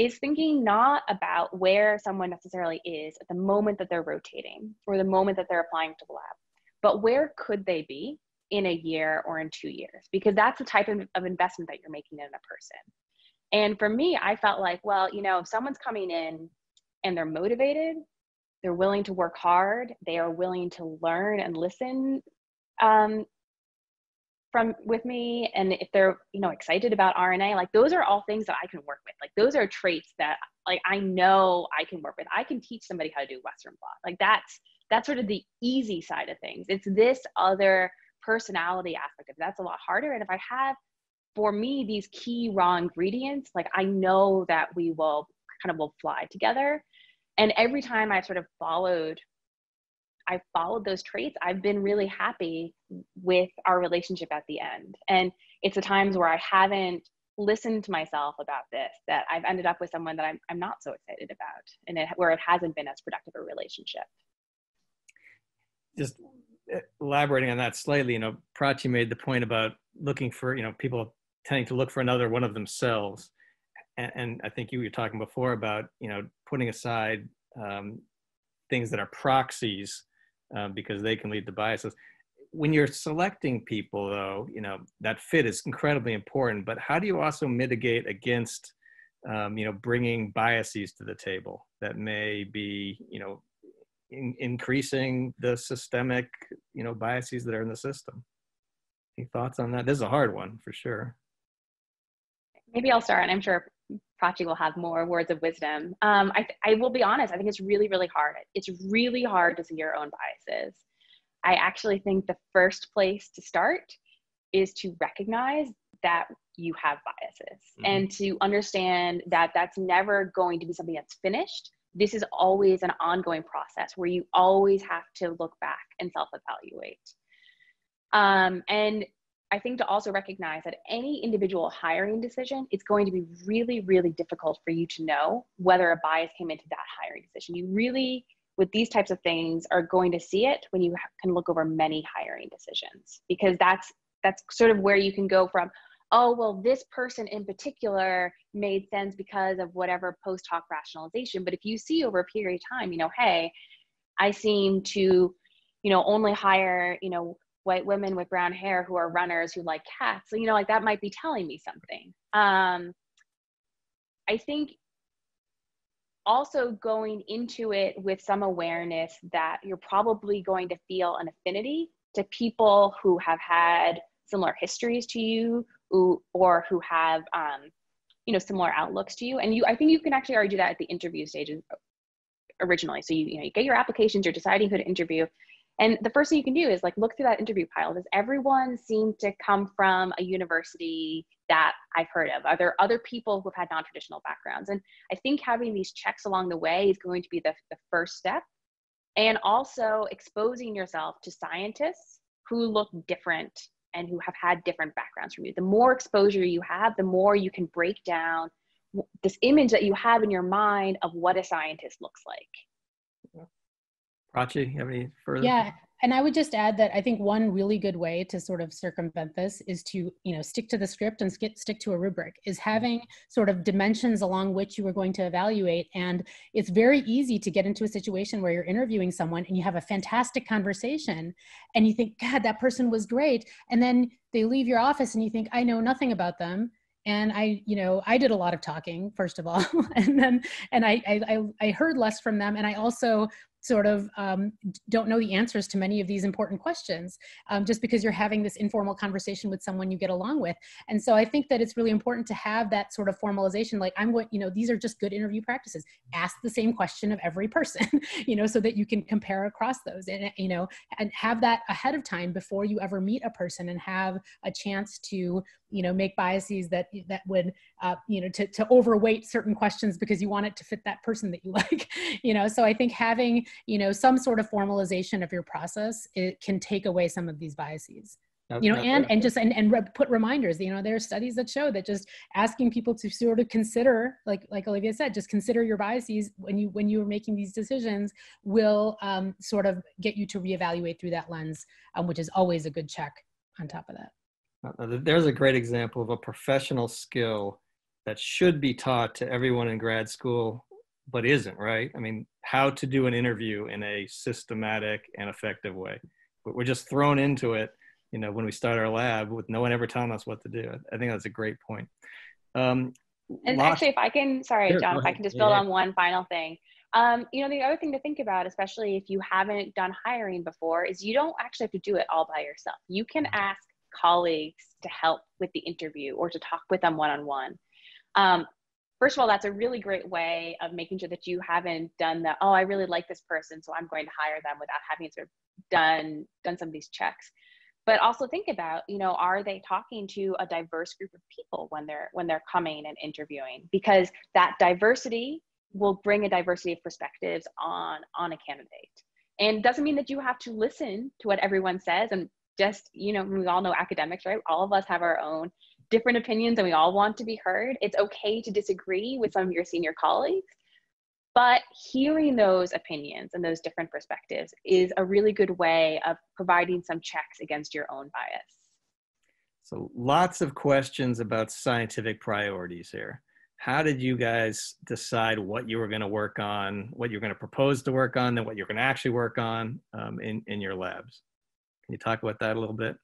is thinking not about where someone necessarily is at the moment that they're rotating or the moment that they're applying to the lab, but where could they be in a year or in two years? Because that's the type of, of investment that you're making in a person. And for me, I felt like, well, you know, if someone's coming in and they're motivated they're willing to work hard, they are willing to learn and listen um, from with me, and if they're you know excited about RNA, like those are all things that I can work with. Like those are traits that like I know I can work with. I can teach somebody how to do Western blot. Like that's that's sort of the easy side of things. It's this other personality aspect of it. that's a lot harder. And if I have for me these key raw ingredients, like I know that we will kind of will fly together. And every time I've sort of followed, I've followed those traits, I've been really happy with our relationship at the end. And it's the times where I haven't listened to myself about this that I've ended up with someone that I'm, I'm not so excited about and it, where it hasn't been as productive a relationship just eh, elaborating on that slightly, you know, Prachee made the point about looking for, you know, people tending to look for another one of themselves. And, and I think you were talking before about, you know, putting aside um, things that are proxies um, because they can lead to biases. When you're selecting people, though, you know, that fit is incredibly important. But how do you also mitigate against, um, you know, bringing biases to the table that may be, you know, in, increasing the systemic, you know, biases that are in the system. Any thoughts on that? This is a hard one for sure. Maybe I'll start, and I'm sure Prachee will have more words of wisdom. Um, I, I will be honest, I think it's really, really hard. It's really hard to see your own biases. I actually think the first place to start is to recognize that you have biases mm-hmm. and to understand that that's never going to be something that's finished this is always an ongoing process where you always have to look back and self evaluate. Um, and I think to also recognize that any individual hiring decision, it's going to be really, really difficult for you to know whether a bias came into that hiring decision. You really, with these types of things, are going to see it when you can look over many hiring decisions because that's that's sort of where you can go from oh, well, this person in particular made sense because of whatever post hoc rationalization. But if you see over a period of time, you know, hey, I seem to, you know, only hire, you know, white women with brown hair who are runners who like cats. So, you know, like that might be telling me something. Um, I think also going into it with some awareness that you're probably going to feel an affinity to people who have had similar histories to you who, or who have um, you know similar outlooks to you and you i think you can actually already do that at the interview stages originally so you, you know you get your applications you're deciding who to interview and the first thing you can do is like look through that interview pile does everyone seem to come from a university that i've heard of are there other people who've had non-traditional backgrounds and i think having these checks along the way is going to be the, the first step and also exposing yourself to scientists who look different and who have had different backgrounds from you. The more exposure you have, the more you can break down this image that you have in your mind of what a scientist looks like. Prachee, you have any further? Yeah, and I would just add that I think one really good way to sort of circumvent this is to, you know, stick to the script and stick to a rubric, is having sort of dimensions along which you are going to evaluate. And it's very easy to get into a situation where you're interviewing someone and you have a fantastic conversation and you think, God, that person was great. And then they leave your office and you think, I know nothing about them and i you know i did a lot of talking first of all *laughs* and then and I, I i heard less from them and i also sort of um, don't know the answers to many of these important questions um, just because you're having this informal conversation with someone you get along with. And so i think that it's really important to have that sort of formalization like i'm going you know these are just good interview practices. Ask the same question of every person *laughs* you know so that you can compare across those and you know and have that ahead of time before you ever meet a person and have a chance to you know make biases that that would uh, you know to, to overweight certain questions because you want it to fit that person that you *laughs* like you know? So i think having you know some sort of formalization of your process it can take away some of these biases. You know and and just and, and re- put reminders you know there are studies that show that just asking people to sort of consider like like olivia said just consider your biases when you when you are making these decisions will um, sort of get you to reevaluate through that lens um, which is always a good check on top of that. There's a great example of a professional skill that should be taught to everyone in grad school, but isn't, right? I mean, how to do an interview in a systematic and effective way. But we're just thrown into it, you know, when we start our lab with no one ever telling us what to do. I think that's a great point. Um, and lots- actually, if I can, sorry, sure, John, if I can just build yeah. on one final thing. Um, you know, the other thing to think about, especially if you haven't done hiring before, is you don't actually have to do it all by yourself. You can mm-hmm. ask colleagues to help with the interview or to talk with them one on one. First of all, that's a really great way of making sure that you haven't done the, oh, I really like this person, so I'm going to hire them without having sort of done done some of these checks. But also think about you know are they talking to a diverse group of people when they're when they're coming and interviewing? Because that diversity will bring a diversity of perspectives on on a candidate. And doesn't mean that you have to listen to what everyone says and just you know we all know academics right? All of us have our own different opinions and we all want to be heard it's okay to disagree with some of your senior colleagues but hearing those opinions and those different perspectives is a really good way of providing some checks against your own bias. So, lots of questions about scientific priorities here. How did you guys decide what you were going to work on, what you're going to propose to work on, and what you're going to actually work on um, in, in your labs? Can you talk about that a little bit?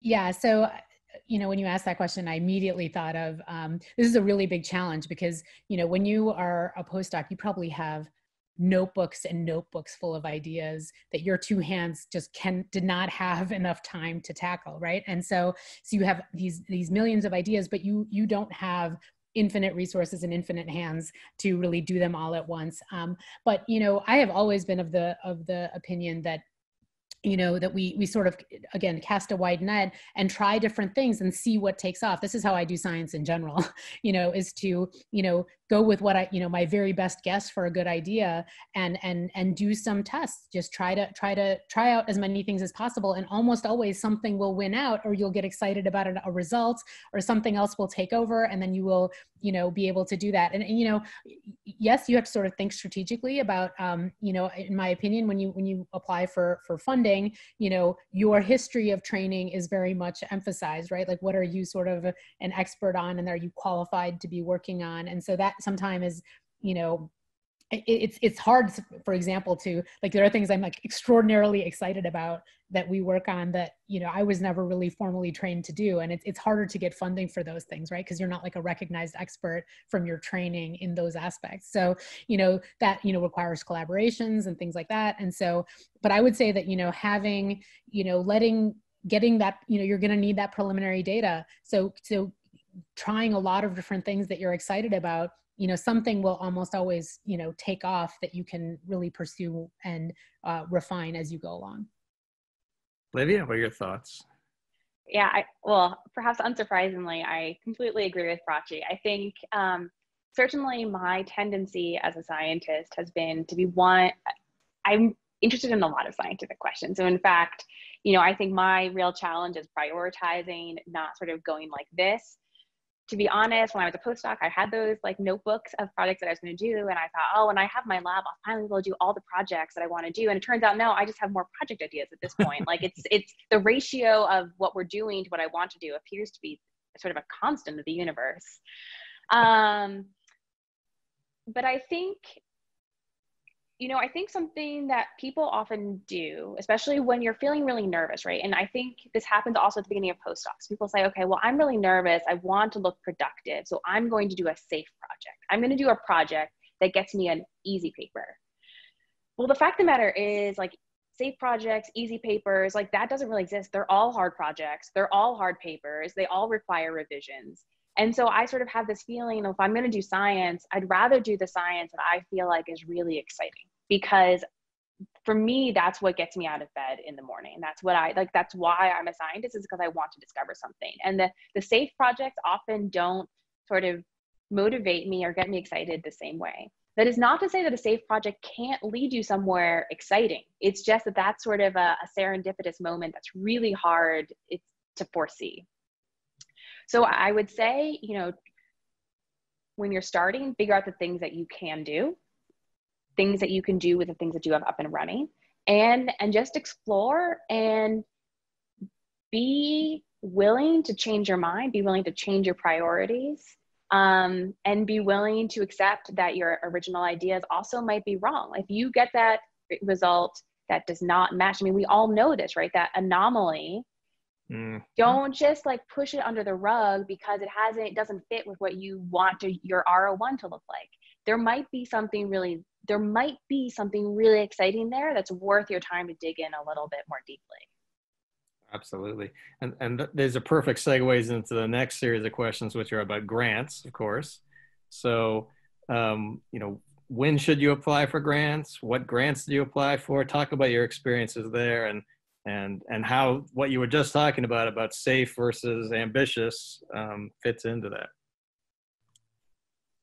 Yeah, so you know, when you asked that question, I immediately thought of um, this is a really big challenge because, you know, when you are a postdoc, you probably have notebooks and notebooks full of ideas that your two hands just can did not have *laughs* enough time to tackle right? And so so you have these these millions of ideas but you you don't have infinite resources and infinite hands to really do them all at once. Um, but you know i have always been of the of the opinion that you know that we we sort of again cast a wide net and try different things and see what takes off. This is how i do science in general *laughs* you know is to you know go with what i you know my very best guess for a good idea and and and do some tests. Just try to try to try out as many things as possible and almost always something will win out or you'll get excited about a result or something else will take over and then you will you know be able to do that. And, and you know yes you have to sort of think strategically about um, you know in my opinion when you when you apply for for funding you know your history of training is very much emphasized right? Like what are you sort of an expert on and are you qualified to be working on? And so that sometimes is you know it's it's hard for example to like there are things i'm like extraordinarily excited about that we work on that you know i was never really formally trained to do and it's, it's harder to get funding for those things right? Because you're not like a recognized expert from your training in those aspects. So you know that you know requires collaborations and things like that and so but i would say that you know having you know letting getting that you know you're going to need that preliminary data. So so trying a lot of different things that you're excited about you know something will almost always you know take off that you can really pursue and uh, refine as you go along Olivia, what are your thoughts? Yeah, I, well, perhaps unsurprisingly, I completely agree with Prachee. I think um, certainly my tendency as a scientist has been to be one, I'm interested in a lot of scientific questions. So, in fact, you know, I think my real challenge is prioritizing, not sort of going like this, to be honest, when I was a postdoc, I had those like notebooks of projects that I was going to do. And I thought, oh, when I have my lab, I'll finally be able to do all the projects that I want to do. And it turns out, no, I just have more project ideas at this point. like it's, *laughs* it's the ratio of what we're doing to what I want to do appears to be sort of a constant of the universe. Um, but I think you know, I think something that people often do, especially when you're feeling really nervous, right? And I think this happens also at the beginning of postdocs. People say, okay, well, I'm really nervous. I want to look productive. So I'm going to do a safe project. I'm going to do a project that gets me an easy paper. Well, the fact of the matter is, like, safe projects, easy papers, like that doesn't really exist. They're all hard projects, they're all hard papers, they all require revisions. And so I sort of have this feeling if I'm going to do science, I'd rather do the science that I feel like is really exciting. Because for me that's what gets me out of bed in the morning. That's what i like that's why i'm a scientist is because i want to discover something. And the the safe projects often don't sort of motivate me or get me excited the same way. That is not to say that a safe project can't lead you somewhere exciting. It's just that that's sort of a, a serendipitous moment that's really hard it's to foresee so i would say you know when you're starting figure out the things that you can do things that you can do with the things that you have up and running and and just explore and be willing to change your mind be willing to change your priorities um, and be willing to accept that your original ideas also might be wrong. If you get that result that does not match i mean we all know this right? That anomaly Mm. Don't just like push it under the rug because it hasn't, it doesn't fit with what you want to, your R01 to look like. There might be something really, there might be something really exciting there that's worth your time to dig in a little bit more deeply. Absolutely. And, and there's a perfect segues into the next series of questions, which are about grants, of course. So, um, you know, when should you apply for grants? What grants do you apply for? Talk about your experiences there and and and how what you were just talking about about safe versus ambitious um, fits into that.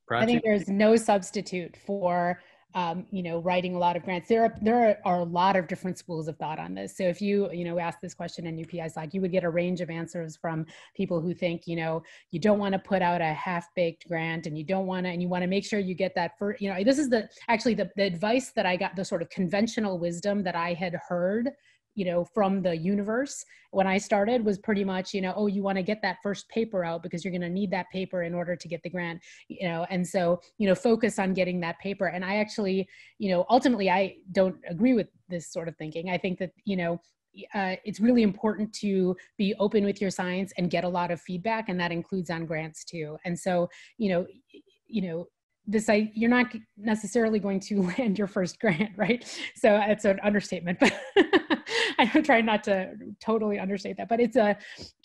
I think there's no substitute for um, you know writing a lot of grants. There are there are a lot of different schools of thought on this. So if you you know ask this question in New PI Slack, you would get a range of answers from people who think you know you don't want to put out a half baked grant and you don't want to and you want to make sure you get that for you know this is the actually the, the advice that I got the sort of conventional wisdom that I had heard you know from the universe. When i started was pretty much you know oh you want to get that first paper out because you're going to need that paper in order to get the grant you know and so you know focus on getting that paper. And i actually you know ultimately i don't agree with this sort of thinking. I think that you know uh, it's really important to be open with your science and get a lot of feedback and that includes on grants too. And so you know you know this I you're not necessarily going to *laughs* land your first grant, right? So it's an understatement, *laughs* but I'm trying not to totally understate that. But it's a,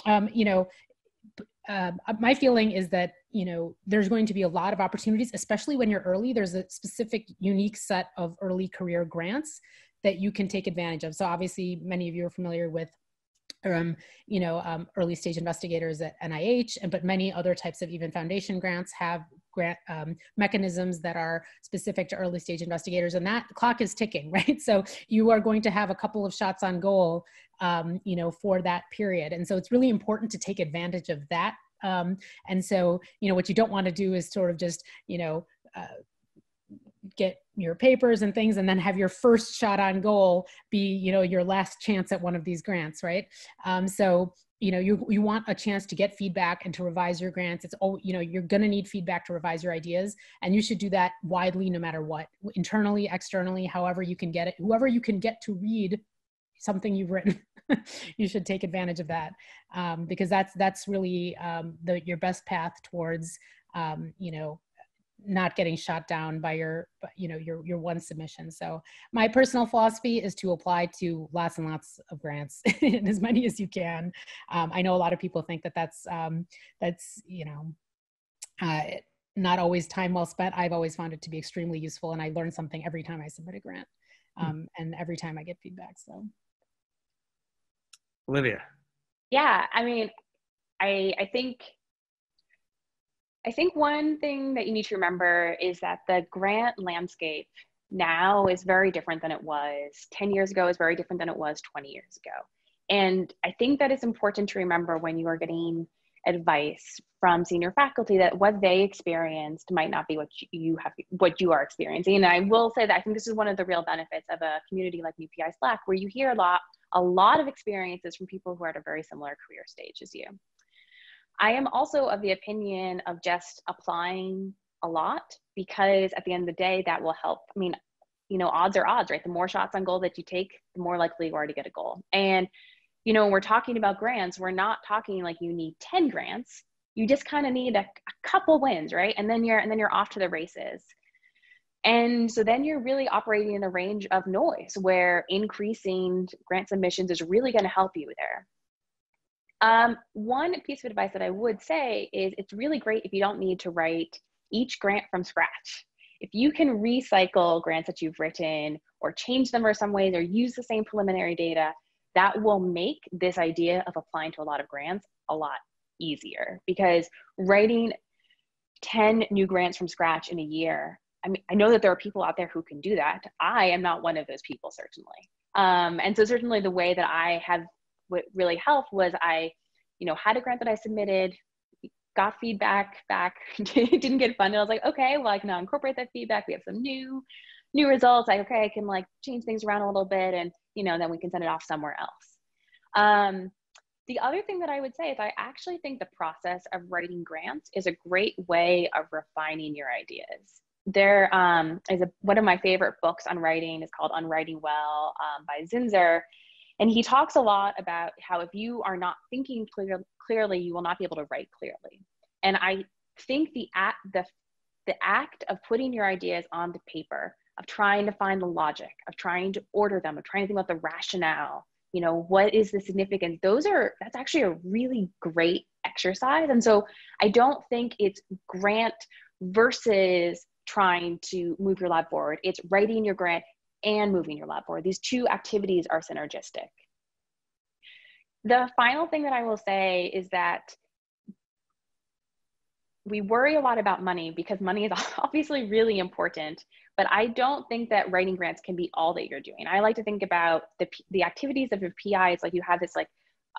um, you know, uh, my feeling is that you know there's going to be a lot of opportunities, especially when you're early. There's a specific, unique set of early career grants that you can take advantage of. So obviously, many of you are familiar with um, you know, um, early stage investigators at NIH, and but many other types of even foundation grants have grant um, mechanisms that are specific to early stage investigators and that clock is ticking *laughs* right? So you are going to have a couple of shots on goal um, you know for that period. And so it's really important to take advantage of that um, and so you know what you don't want to do is sort of just you know uh, get your papers and things and then have your first shot on goal be you know your last chance at one of these grants right? Um, so you know you, you want a chance to get feedback and to revise your grants. It's oh you know you're going to need feedback to revise your ideas and you should do that widely no matter what internally externally however you can get it whoever you can get to read something you've written *laughs* you should take advantage of that um, because that's that's really um, the your best path towards um, you know not getting shot down by your you know your your one submission. So my personal philosophy is to apply to lots and lots of grants *laughs* and as many as you can. Um, i know a lot of people think that that's um, that's you know uh, not always time well spent. I've always found it to be extremely useful and i learn something every time i submit a grant hmm. um, and every time i get feedback so. Olivia. Yeah i mean i i think I think one thing that you need to remember is that the grant landscape now is very different than it was 10 years ago, is very different than it was 20 years ago. And I think that it's important to remember when you are getting advice from senior faculty that what they experienced might not be what you have what you are experiencing and i will say that i think this is one of the real benefits of a community like New PI Slack where you hear a lot a lot of experiences from people who are at a very similar career stage as you I am also of the opinion of just applying a lot because at the end of the day, that will help. I mean, you know, odds are odds, right? The more shots on goal that you take, the more likely you are to get a goal. And, you know, when we're talking about grants, we're not talking like you need 10 grants. You just kind of need a, a couple wins, right? And then you're and then you're off to the races. And so then you're really operating in the range of noise where increasing grant submissions is really going to help you there. Um, one piece of advice that I would say is it's really great if you don't need to write each grant from scratch. If you can recycle grants that you've written or change them or some ways or use the same preliminary data, that will make this idea of applying to a lot of grants a lot easier because writing 10 new grants from scratch in a year I mean, I know that there are people out there who can do that. I am not one of those people, certainly. Um, and so, certainly, the way that I have what really helped was I, you know, had a grant that I submitted, got feedback back, *laughs* didn't get funded. I was like, okay, well, I can now incorporate that feedback. We have some new, new results. Like, okay, I can like change things around a little bit, and you know, then we can send it off somewhere else. Um, the other thing that I would say is I actually think the process of writing grants is a great way of refining your ideas. There um, is a, one of my favorite books on writing is called On Writing Well um, by Zinsser And he talks a lot about how if you are not thinking clear, clearly, you will not be able to write clearly. And I think the act, the, the act of putting your ideas on the paper, of trying to find the logic, of trying to order them, of trying to think about the rationale, you know, what is the significance? Those are, that's actually a really great exercise. And so I don't think it's grant versus trying to move your lab forward. It's writing your grant and moving your lab forward. These two activities are synergistic. The final thing that I will say is that we worry a lot about money because money is *laughs* obviously really important, but I don't think that writing grants can be all that you're doing. I like to think about the, the activities of your PI. It's like you have this like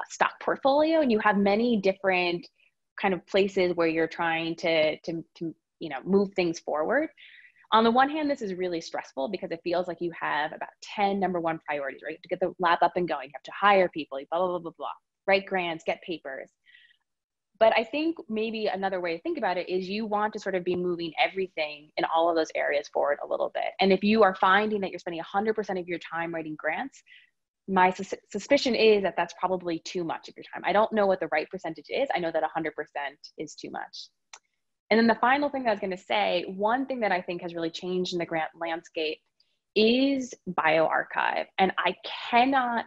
stock portfolio and you have many different kind of places where you're trying to, to, to you know, move things forward. On the one hand, this is really stressful because it feels like you have about 10 number one priorities, right? To get the lab up and going, you have to hire people, blah, blah, blah, blah, blah, write grants, get papers. But I think maybe another way to think about it is you want to sort of be moving everything in all of those areas forward a little bit. And if you are finding that you're spending 100% of your time writing grants, my sus- suspicion is that that's probably too much of your time. I don't know what the right percentage is. I know that 100% is too much. And then the final thing that I was going to say, one thing that I think has really changed in the grant landscape is bioRxiv. And I cannot,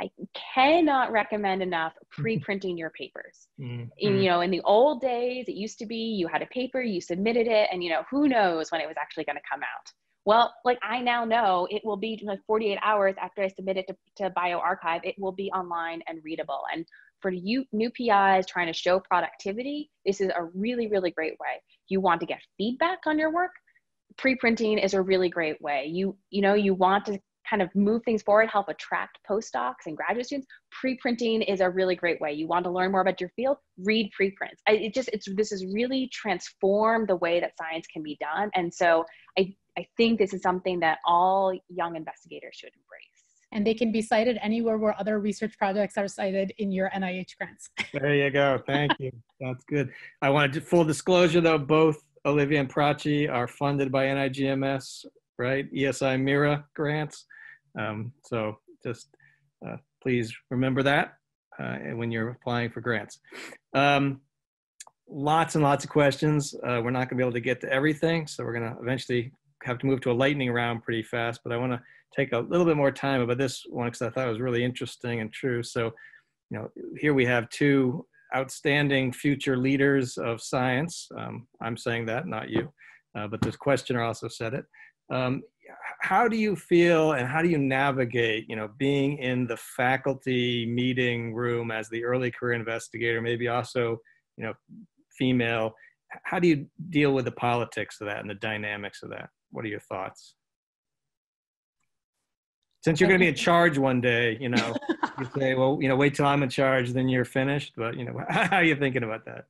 I cannot recommend enough *laughs* pre-printing your papers. Mm-hmm. In, you know, in the old days, it used to be you had a paper, you submitted it, and you know, who knows when it was actually going to come out. Well, like I now know it will be like 48 hours after I submit it to, to bioRxiv, it will be online and readable. And for you new PIs trying to show productivity, this is a really, really great way. You want to get feedback on your work, pre-printing is a really great way. You, you know, you want to kind of move things forward, help attract postdocs and graduate students, pre-printing is a really great way. You want to learn more about your field, read preprints. I, it just, it's, this has really transformed the way that science can be done. And so I, I think this is something that all young investigators should embrace and they can be cited anywhere where other research projects are cited in your NIH grants. *laughs* there you go. Thank you. That's good. I wanted to full disclosure though, both Olivia and Prachee are funded by NIGMS, right? ESI Mira grants. Um, so just uh, please remember that uh, when you're applying for grants. Um, lots and lots of questions. Uh, we're not gonna be able to get to everything, so we're gonna eventually have to move to a lightning round pretty fast, but I wanna take a little bit more time about this one because I thought it was really interesting and true. So, you know, here we have two outstanding future leaders of science. Um, I'm saying that, not you, uh, but this questioner also said it. Um, how do you feel and how do you navigate, you know, being in the faculty meeting room as the early career investigator, maybe also, you know, female? How do you deal with the politics of that and the dynamics of that? What are your thoughts? since you're going to be in charge one day, you know, *laughs* you say, well, you know, wait till I'm in charge, then you're finished. But, you know, *laughs* how are you thinking about that?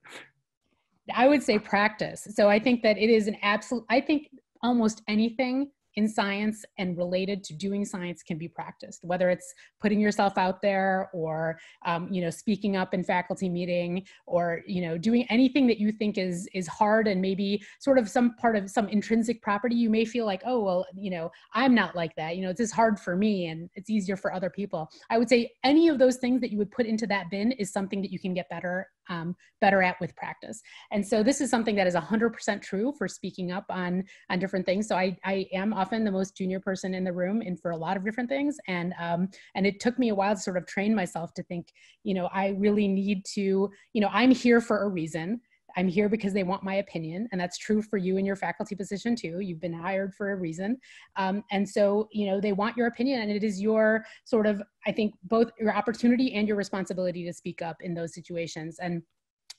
I would say practice. So I think that it is an absolute, I think almost anything in science and related to doing science can be practiced whether it's putting yourself out there or um, you know speaking up in faculty meeting or you know doing anything that you think is is hard and maybe sort of some part of some intrinsic property you may feel like oh well you know i'm not like that. You know this is hard for me and it's easier for other people. I would say any of those things that you would put into that bin is something that you can get better um, better at with practice. And so this is something that is 100% true for speaking up on, on different things. So I, I am often the most junior person in the room and for a lot of different things. And, um, and it took me a while to sort of train myself to think, you know, I really need to, you know, I'm here for a reason. I'm here because they want my opinion, and that's true for you in your faculty position too. You've been hired for a reason, um, and so you know they want your opinion, and it is your sort of I think both your opportunity and your responsibility to speak up in those situations. And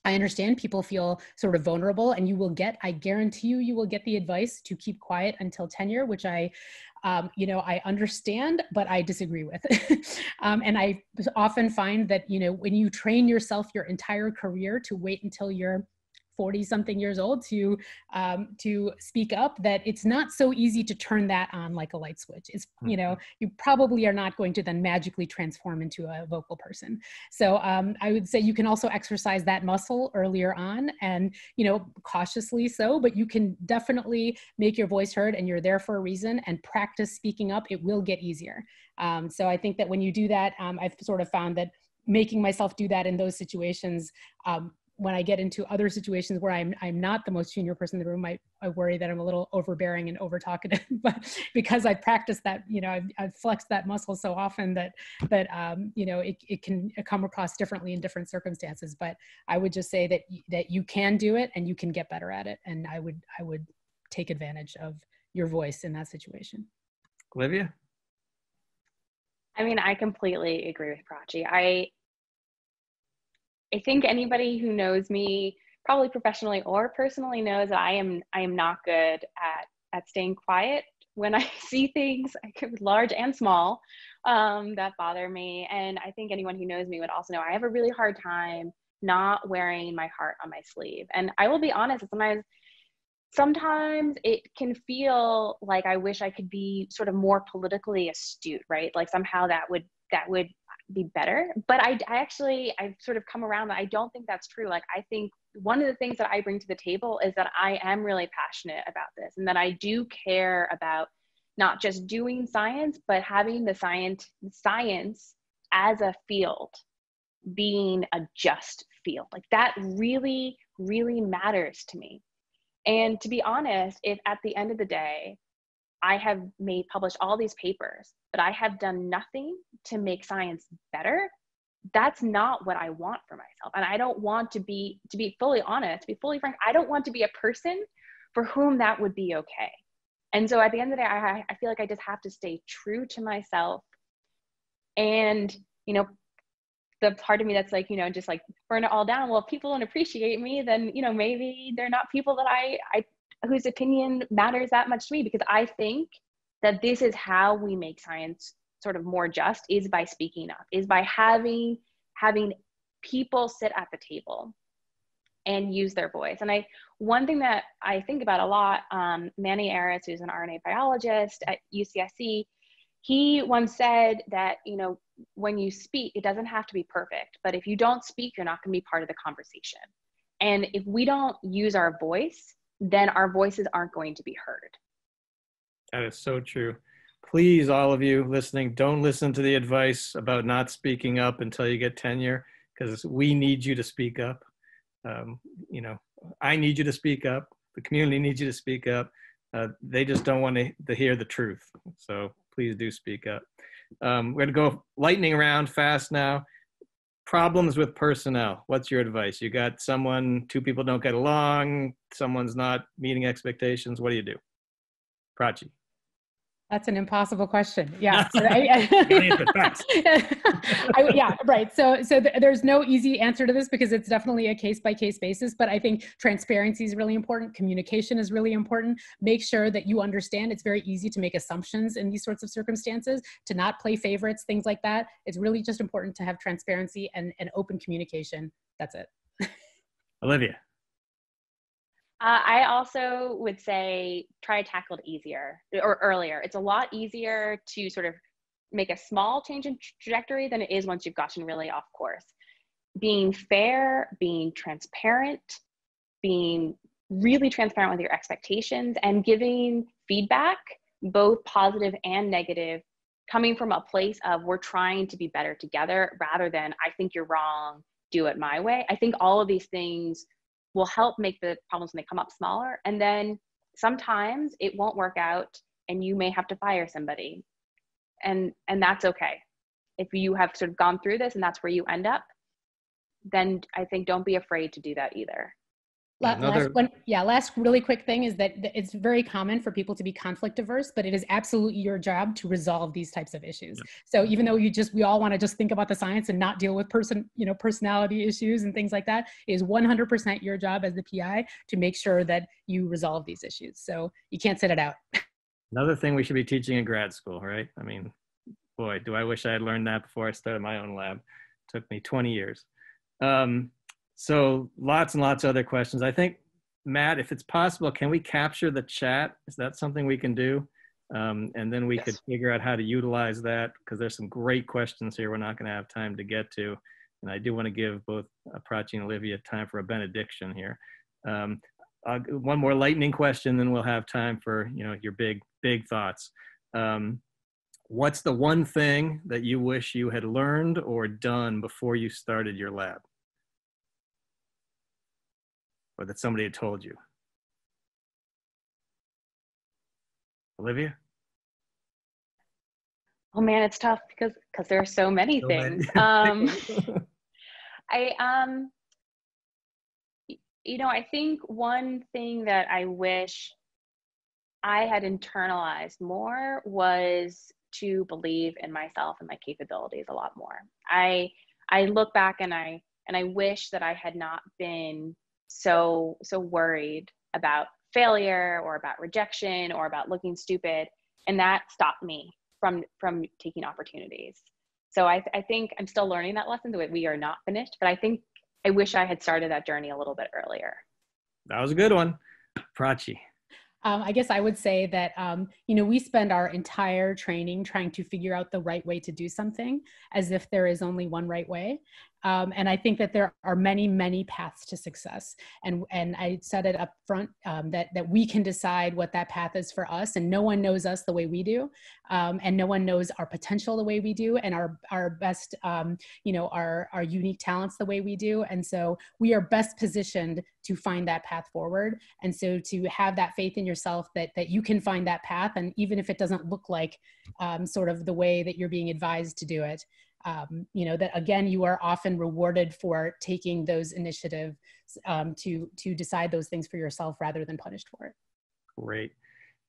I understand people feel sort of vulnerable, and you will get, I guarantee you, you will get the advice to keep quiet until tenure, which I, um, you know, I understand, but I disagree with. *laughs* um, and I often find that, you know, when you train yourself your entire career to wait until you're 40 something years old to um, to speak up that it's not so easy to turn that on like a light switch. It's you know mm-hmm. you probably are not going to then magically transform into a vocal person. So um, i would say you can also exercise that muscle earlier on and you know cautiously so but you can definitely make your voice heard and you're there for a reason and practice speaking up. It will get easier. Um, so i think that when you do that um, i've sort of found that making myself do that in those situations um, when I get into other situations where I'm I'm not the most junior person in the room, I, I worry that I'm a little overbearing and over talkative. *laughs* but because I practiced that, you know, I've, I've flexed that muscle so often that that um, you know it, it can come across differently in different circumstances. But I would just say that that you can do it and you can get better at it. And I would I would take advantage of your voice in that situation. Olivia. I mean, I completely agree with Prachee. I I think anybody who knows me, probably professionally or personally, knows that I am I am not good at at staying quiet when I *laughs* see things, large and small, um, that bother me. And I think anyone who knows me would also know I have a really hard time not wearing my heart on my sleeve. And I will be honest, sometimes sometimes it can feel like I wish I could be sort of more politically astute, right? Like somehow that would that would be better. But I, I actually i've sort of come around that i don't think that's true. Like i think one of the things that i bring to the table is that i am really passionate about this and that i do care about not just doing science but having the science science as a field being a just field. Like that really really matters to me. And to be honest if at the end of the day I have made published all these papers, but I have done nothing to make science better. That's not what I want for myself. And I don't want to be, to be fully honest, to be fully frank, I don't want to be a person for whom that would be okay. And so at the end of the day, I, I feel like I just have to stay true to myself. And, you know, the part of me that's like, you know, just like burn it all down. Well, if people don't appreciate me, then, you know, maybe they're not people that I, I whose opinion matters that much to me because I think that this is how we make science sort of more just is by speaking up is by having having people sit at the table and use their voice. And i one thing that i think about a lot um, Manny Ares, who's an rna biologist at ucsc he once said that you know when you speak it doesn't have to be perfect but if you don't speak you're not going to be part of the conversation. And if we don't use our voice then our voices aren't going to be heard. That is so true. Please, all of you listening, don't listen to the advice about not speaking up until you get tenure, because we need you to speak up. Um, you know, I need you to speak up. The community needs you to speak up. Uh, they just don't want to, to hear the truth. So please do speak up. Um, we're going to go lightning round fast now problems with personnel? What's your advice? You got someone two people don't get along someone's not meeting expectations what do you do? Prachee that's an impossible question. Yeah. *laughs* So I, *laughs* I, yeah. Right. So so th- there's no easy answer to this because it's definitely a case by case basis. But I think transparency is really important. Communication is really important. Make sure that you understand. It's very easy to make assumptions in these sorts of circumstances. To not play favorites, things like that. It's really just important to have transparency and, and open communication. That's it. Olivia. Uh, I also would say try to tackle it easier or earlier. It's a lot easier to sort of make a small change in trajectory than it is once you've gotten really off course. Being fair, being transparent, being really transparent with your expectations, and giving feedback, both positive and negative, coming from a place of we're trying to be better together rather than I think you're wrong, do it my way. I think all of these things will help make the problems when they come up smaller. And then sometimes it won't work out and you may have to fire somebody. And and that's okay. If you have sort of gone through this and that's where you end up, then I think don't be afraid to do that either. Another... Last one, yeah. Last really quick thing is that it's very common for people to be conflict averse, but it is absolutely your job to resolve these types of issues. Yeah. So even though you just we all want to just think about the science and not deal with person, you know, personality issues and things like that, it is 100% your job as the PI to make sure that you resolve these issues. So you can't sit it out. Another thing we should be teaching in grad school, right? I mean, boy, do I wish I had learned that before I started my own lab. It took me 20 years. Um, so lots and lots of other questions. I think, Matt, if it's possible, can we capture the chat? Is that something we can do? Um, and then we Yes. could figure out how to utilize that because there's some great questions here we're not going to have time to get to. And I do want to give both uh, Prachee and Olivia time for a benediction here. Um, I'll, one more lightning question, then we'll have time for you know your big big thoughts. Um, what's the one thing that you wish you had learned or done before you started your lab, or that somebody had told you? Olivia. Oh man, it's tough because because there are so many So many. things. Um, *laughs* I um you know, I think one thing that I wish I had internalized more was to believe in myself and my capabilities a lot more. I I look back and I and I wish that I had not been so so worried about failure or about rejection or about looking stupid and that stopped me from from taking opportunities so I, I think i'm still learning that lesson that we are not finished but i think i wish i had started that journey a little bit earlier that was a good one, Prachee. Um, I guess I would say that, um, you know, we spend our entire training trying to figure out the right way to do something as if there is only one right way. Um, and I think that there are many, many paths to success. And, and I said it up front um, that, that we can decide what that path is for us. And no one knows us the way we do. Um, and no one knows our potential the way we do and our, our best, um, you know, our, our unique talents the way we do. And so we are best positioned to find that path forward. And so to have that faith in yourself that, that you can find that path. And even if it doesn't look like um, sort of the way that you're being advised to do it, um, you know that again you are often rewarded for taking those initiatives um, to to decide those things for yourself rather than punished for it Great.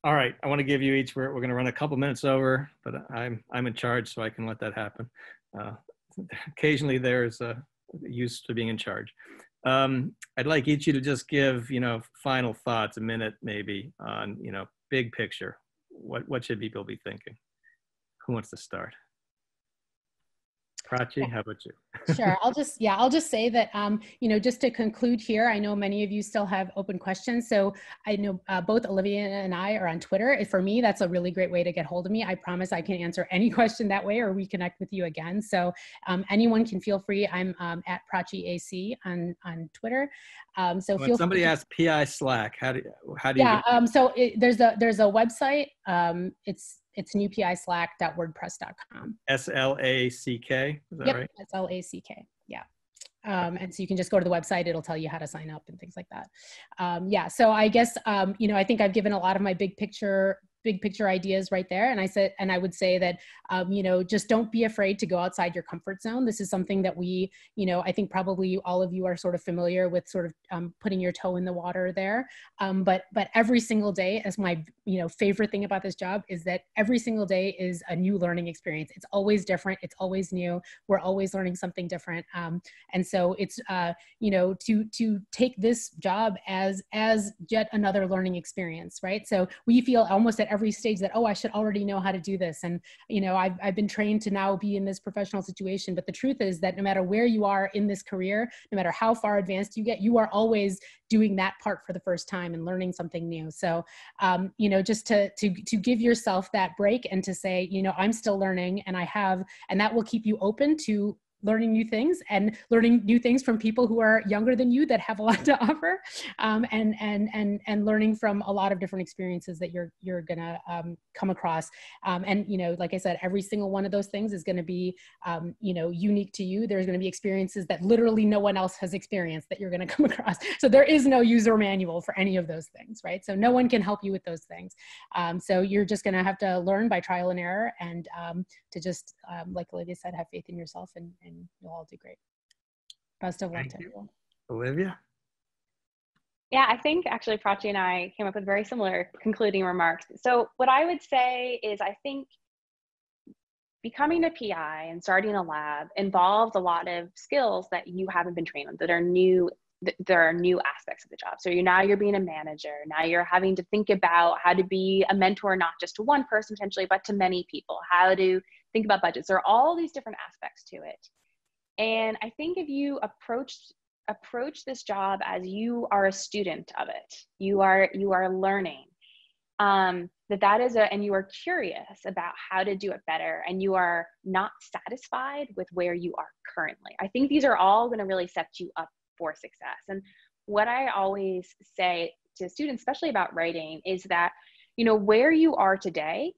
All right, I want to give you each. We're, we're going to run a couple minutes over, but I'm I'm in charge, so I can let that happen. Uh, *laughs* occasionally, there's a used to being in charge. Um, I'd like each of you to just give you know final thoughts, a minute maybe on you know big picture. What what should people be thinking? Who wants to start? Prachee, how about you? Sure i'll just yeah i'll just say that um, you know just to conclude here i know many of you still have open questions so i know uh, both olivia and i are on twitter for me that's a really great way to get hold of me i promise i can answer any *laughs* question that way or reconnect with you again so um, anyone can feel free i'm um, at prachee ac on on twitter um, so When somebody asks PI Slack, how do you, how do you? yeah um, so it, there's a there's a website um, it's it's newpislack.wordpress.com S L A C K. Is that yep right? that's l-a-c-k yeah. Um, and so you can just go to the website. It'll tell you how to sign up and things like that. Um, yeah. So i guess um, you know i think i've given a lot of my big picture big picture ideas right there. And i said and i would say that um, you know just don't be afraid to go outside your comfort zone. This is something that we you know i think probably all of you are sort of familiar with sort of um, putting your toe in the water there. Um, but but every single day as my you know favorite thing about this job is that every single day is a new learning experience. It's always different. It's always new. We're always learning something different. Um, and so it's uh, you know to to take this job as as yet another learning experience right? So we feel almost at every stage that oh i should already know how to do this. And you know I've, I've been trained to now be in this professional situation. But the truth is that no matter where you are in this career no matter how far advanced you get you are always doing that part for the first time and learning something new. So um, you know just to to to give yourself that break and to say you know i'm still learning and i have and that will keep you open to learning new things and learning new things from people who are younger than you that have a lot to *laughs* offer um, and and and and learning from a lot of different experiences that you're you're gonna um, come across. Um, and you know like i said every single one of those things is going to be um, you know unique to you. There's to be experiences that literally no one else has experienced that you're to *laughs* come across. So there is no user manual for any of those things right? So no one can help you with those things. Um, so you're just to have to learn by trial and error and um, to just like olivia said have faith in yourself and, and you'll all do great best of luck Thank to you. everyone Olivia? Yeah, I think actually Prachee and I came up with very similar concluding remarks. So, what I would say is, I think becoming a PI and starting a lab involves a lot of skills that you haven't been trained on that are new. th- There are new aspects of the job. So you now you're being a manager. Now you're having to think about how to be a mentor, not just to one person potentially, but to many people. How to think about budgets. There are all these different aspects to it. And I think if you approach approach this job as you are a student of it. You are you are learning. Um, that that is a and you are curious about how to do it better and you are not satisfied with where you are currently. I think these are all going to really set you up for success. And what I always say to students, especially about writing, is that you know where you are today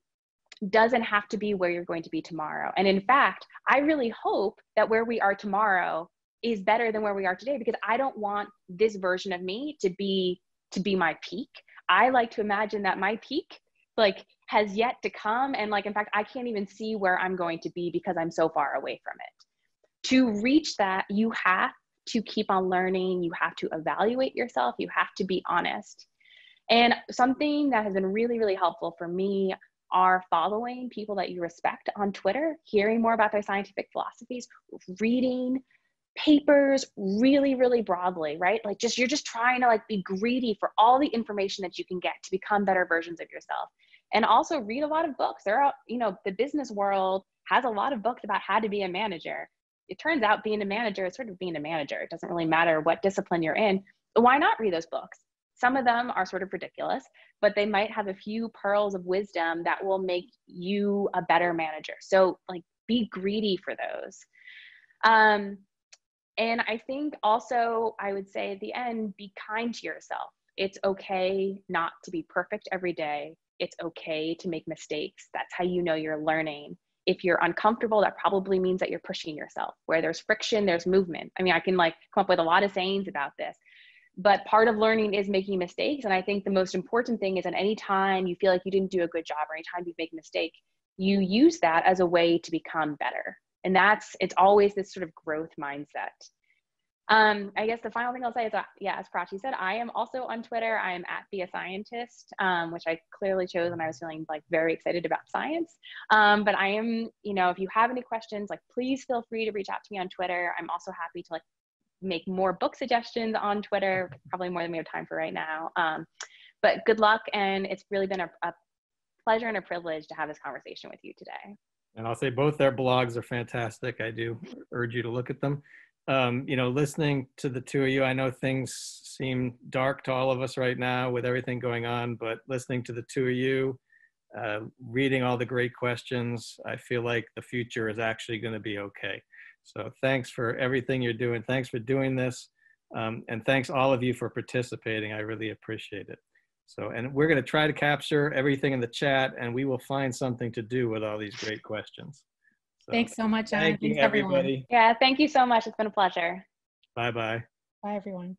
doesn't have to be where you're going to be tomorrow. And in fact, I really hope that where we are tomorrow is better than where we are today because I don't want this version of me to be to be my peak. I like to imagine that my peak like has yet to come and like in fact I can't even see where I'm going to be because I'm so far away from it. To reach that, you have to keep on learning, you have to evaluate yourself, you have to be honest. And something that has been really really helpful for me are following people that you respect on Twitter, hearing more about their scientific philosophies, reading papers really, really broadly, right? Like just you're just trying to like be greedy for all the information that you can get to become better versions of yourself. And also read a lot of books. There are, you know, the business world has a lot of books about how to be a manager. It turns out being a manager is sort of being a manager. It doesn't really matter what discipline you're in. Why not read those books? Some of them are sort of ridiculous, but they might have a few pearls of wisdom that will make you a better manager. So, like, be greedy for those. Um, and I think also, I would say at the end, be kind to yourself. It's okay not to be perfect every day. It's okay to make mistakes. That's how you know you're learning. If you're uncomfortable, that probably means that you're pushing yourself. Where there's friction, there's movement. I mean, I can like come up with a lot of sayings about this, but part of learning is making mistakes. And I think the most important thing is at any time you feel like you didn't do a good job or any time you make a mistake, you use that as a way to become better and that's it's always this sort of growth mindset um, I guess the final thing I'll say is that, yeah, as Prachee said, I am also on Twitter. I am at Be a Scientist, um, which I clearly chose when I was feeling like very excited about science. Um, but I am, you know, if you have any questions, like please feel free to reach out to me on Twitter. I'm also happy to like make more book suggestions on Twitter, probably more than we have time for right now. Um, but good luck, and it's really been a, a pleasure and a privilege to have this conversation with you today. And I'll say both their blogs are fantastic. I do urge you to look at them. Um, you know, listening to the two of you, I know things seem dark to all of us right now with everything going on, but listening to the two of you, uh, reading all the great questions, I feel like the future is actually going to be okay. So thanks for everything you're doing. Thanks for doing this. Um, and thanks all of you for participating. I really appreciate it. So, and we're going to try to capture everything in the chat and we will find something to do with all these great questions. So, Thanks so much, Thank you, Thanks, everybody. Yeah, thank you so much. It's been a pleasure. Bye bye. Bye, everyone.